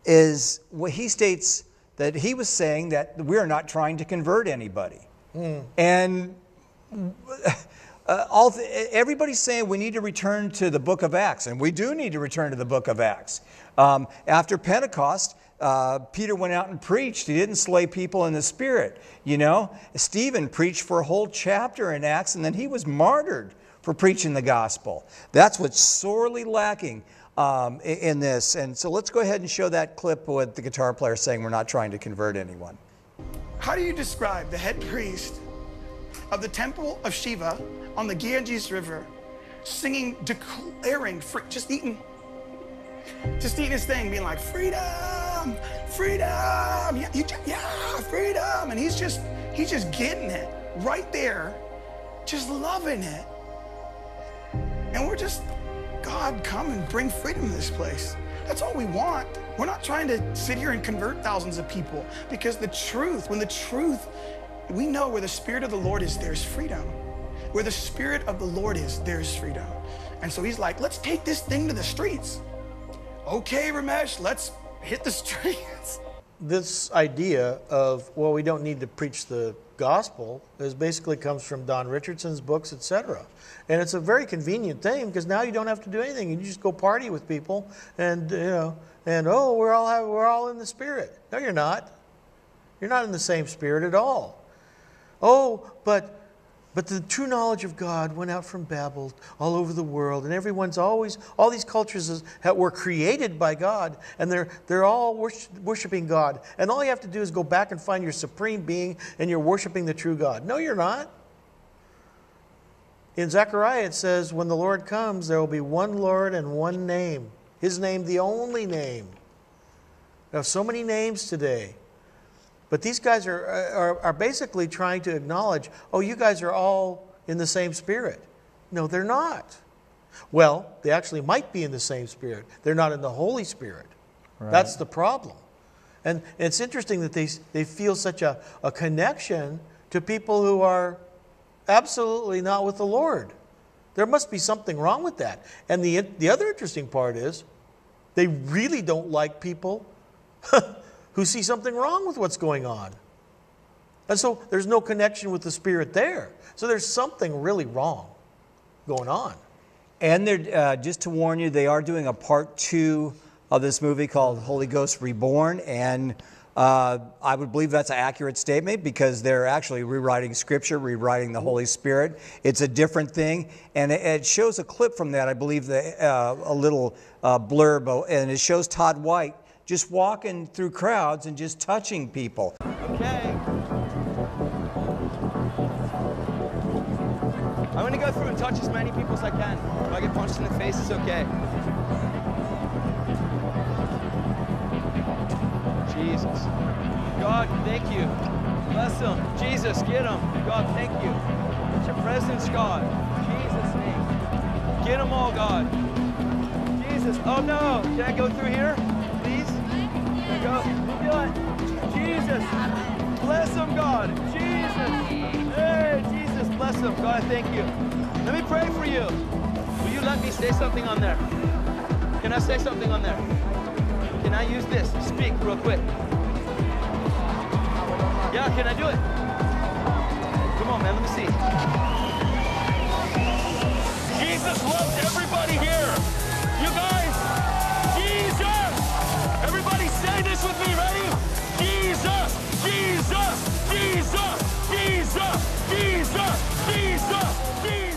is what he states that he was saying that we're not trying to convert anybody. Mm. And uh, all everybody's saying we need to return to the book of Acts, and we do need to return to the book of Acts. Um, after Pentecost, uh, Peter went out and preached. He didn't slay people in the spirit. You know, Stephen preached for a whole chapter in Acts, and then he was martyred for preaching the gospel. That's what's sorely lacking um, in this. And so let's go ahead and show that clip with the guitar player saying we're not trying to convert anyone.
How do you describe the head priest of the temple of Shiva on the Ganges River singing, declaring, just eating, just eating his thing, being like, freedom, freedom, yeah, you, yeah, freedom. And he's just, he's just getting it right there, just loving it. And we're just, God, come and bring freedom to this place. That's all we want. We're not trying to sit here and convert thousands of people because the truth, when the truth, we know where the Spirit of the Lord is, there's freedom. Where the Spirit of the Lord is, there's freedom. And so he's like, let's take this thing to the streets. Okay, Ramesh, let's hit the [LAUGHS] streets.
This idea of, well, we don't need to preach the gospel is basically comes from Don Richardson's books, etc. And it's a very convenient thing because now you don't have to do anything. You just go party with people and, you know, and oh, we're all, have, we're all in the spirit. No, you're not. You're not in the same spirit at all. Oh, but but the true knowledge of God went out from Babel all over the world, and everyone's always, all these cultures that were created by God, and they're, they're all worshiping God. And all you have to do is go back and find your supreme being, and you're worshiping the true God. No, you're not. In Zechariah, it says, When the Lord comes, there will be one Lord and one name. His name, the only name. There have so many names today. But these guys are, uh, are, are basically trying to acknowledge, oh, you guys are all in the same spirit. No, they're not. Well, they actually might be in the same spirit. They're not in the Holy Spirit. Right. That's the problem. And it's interesting that they, they feel such a, a connection to people who are absolutely not with the Lord. There must be something wrong with that. And the, the other interesting part is they really don't like people [LAUGHS] who see something wrong with what's going on. And so there's no connection with the Spirit there. So there's something really wrong going on.
And they're, uh, just to warn you, they are doing a part two of this movie called Holy Ghost Reborn. And uh, I would believe that's an accurate statement because they're actually rewriting Scripture, rewriting the Holy Spirit. It's a different thing, and it, shows a clip from that. I believe the, uh, a little uh, blurb, and it shows Todd White just walking through crowds and just touching people.
Okay. I'm gonna go through and touch as many people as I can. If I get punched in the face, it's okay. Jesus.
God, thank you. Bless them. Jesus, get them. God, thank you. It's your presence, God. Jesus' name. Get them all, God. Jesus. Oh, no. Can I go through here? Go? Jesus. Bless them, God. Jesus. Hey, Jesus, bless them. God, I thank you. Let me pray for you. Will you let me say something on there? Can I say something on there? Can I use this? Speak real quick. Yeah, can I do it? Come on, man, let me see.
Jesus loves everybody here. Say this with me, ready? Jesus! Jesus! Jesus! Jesus! Jesus! Jesus! Jesus!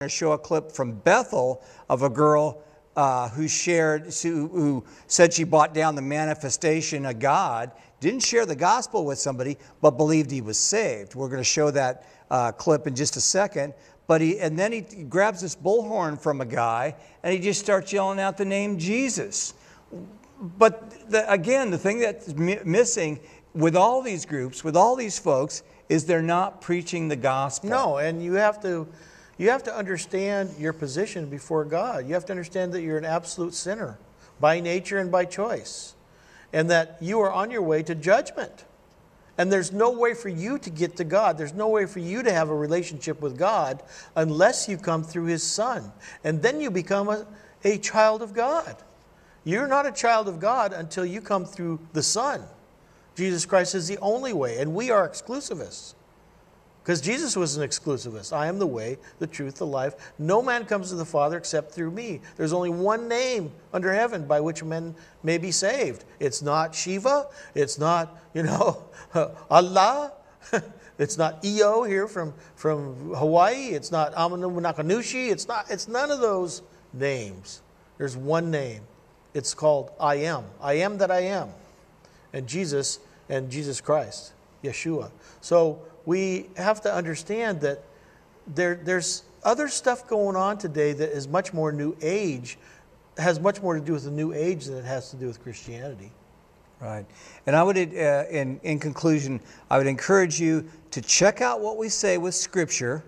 going to show a clip from Bethel of a girl uh, who shared, who, who said she brought down the manifestation of God, didn't share the gospel with somebody, but believed he was saved. We're going to show that uh, clip in just a second. But he, and then he grabs this bullhorn from a guy and he just starts yelling out the name Jesus. But the, again, the thing that's mi- missing with all these groups, with all these folks, is they're not preaching the gospel.
No, and you have to you have to understand your position before God. You have to understand that you're an absolute sinner by nature and by choice. And that you are on your way to judgment. And there's no way for you to get to God. There's no way for you to have a relationship with God unless you come through His Son. And then you become a, a child of God. You're not a child of God until you come through the Son. Jesus Christ is the only way, and we are exclusivists. Because Jesus was an exclusivist. I am the way, the truth, the life. No man comes to the Father except through me. There's only one name under heaven by which men may be saved. It's not Shiva. It's not, you know, [LAUGHS] Allah. [LAUGHS] it's not Io here from, from Hawaii. It's not Amanu Nakanushi. It's not, it's none of those names. There's one name. It's called I am. I am that I am. And Jesus and Jesus Christ, Yeshua. So we have to understand that there, there's other stuff going on today that is much more new age, has much more to do with the new age than it has to do with Christianity.
Right. And I would, uh, in, in conclusion, I would encourage you to check out what we say with Scripture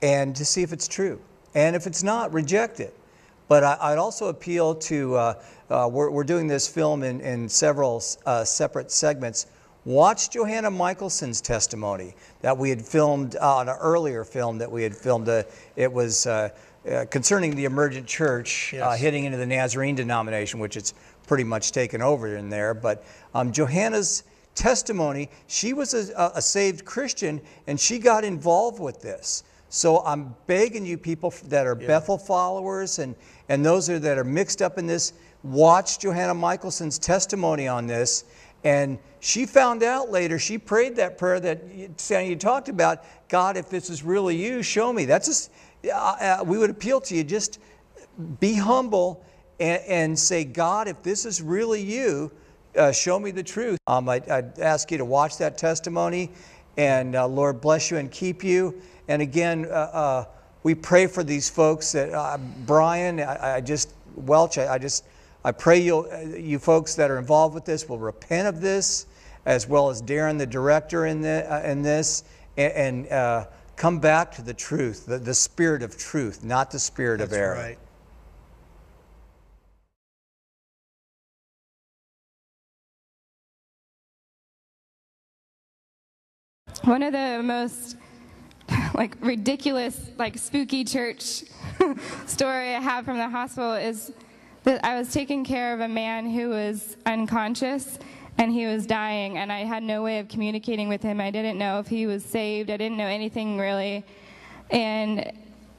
and to see if it's true. And if it's not, reject it. But I, would also appeal to, uh, uh, we're, we're, doing this film in, in several uh, separate segments. Watch Johanna Michaelsen's testimony that we had filmed uh, on an earlier film that we had filmed. Uh, it was uh, concerning the emergent church
Yes.
hitting into the Nazarene denomination, which it's pretty much taken over in there. But um, Johanna's testimony, she was a, a saved Christian and she got involved with this. So I'm begging you, people that are Bethel followers and, and those that are mixed up in this, watch Johanna Michaelsen's testimony on this. And she found out later, she prayed that prayer that Sandy, you talked about God, if this is really you, show me. That's just, uh, uh, we would appeal to you, just be humble and, and say, God, if this is really you, uh, show me the truth. Um, I, I'd ask you to watch that testimony, and uh, Lord bless you and keep you. And again, uh, uh, we pray for these folks. That Brian, I, I just Welch, I, I just I pray you you folks that are involved with this will repent of this, as well as Darren, the director in, the, uh, in this, and, and uh, come back to the truth, the, the spirit of truth, not the spirit of error.
right.
One of the most like ridiculous, like spooky church [LAUGHS] story I have from the hospital is that I was taking care of a man who was unconscious and he was dying, and I had no way of communicating with him. I didn't know if he was saved. I didn't know anything really, and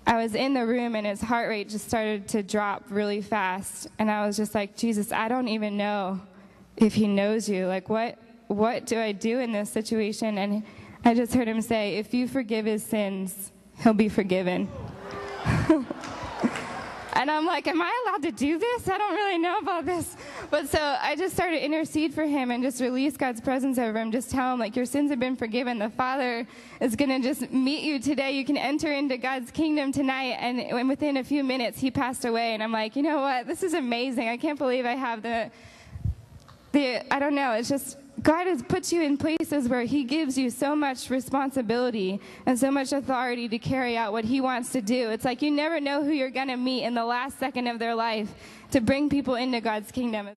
I was in the room and his heart rate just started to drop really fast, and I was just like, Jesus, I don't even know if he knows you. Like, what what do I do in this situation? And I just heard him say, if you forgive his sins, he'll be forgiven. [LAUGHS] and I'm like, am I allowed to do this? I don't really know about this. But so I just started to intercede for him and just release God's presence over him. Just tell him, like, your sins have been forgiven. The Father is going to just meet you today. You can enter into God's kingdom tonight. And, and within a few minutes, he passed away. And I'm like, you know what? This is amazing. I can't believe I have the the I don't know, it's just God has put you in places where He gives you so much responsibility and so much authority to carry out what He wants to do. It's like you never know who you're going to meet in the last second of their life to bring people into God's kingdom.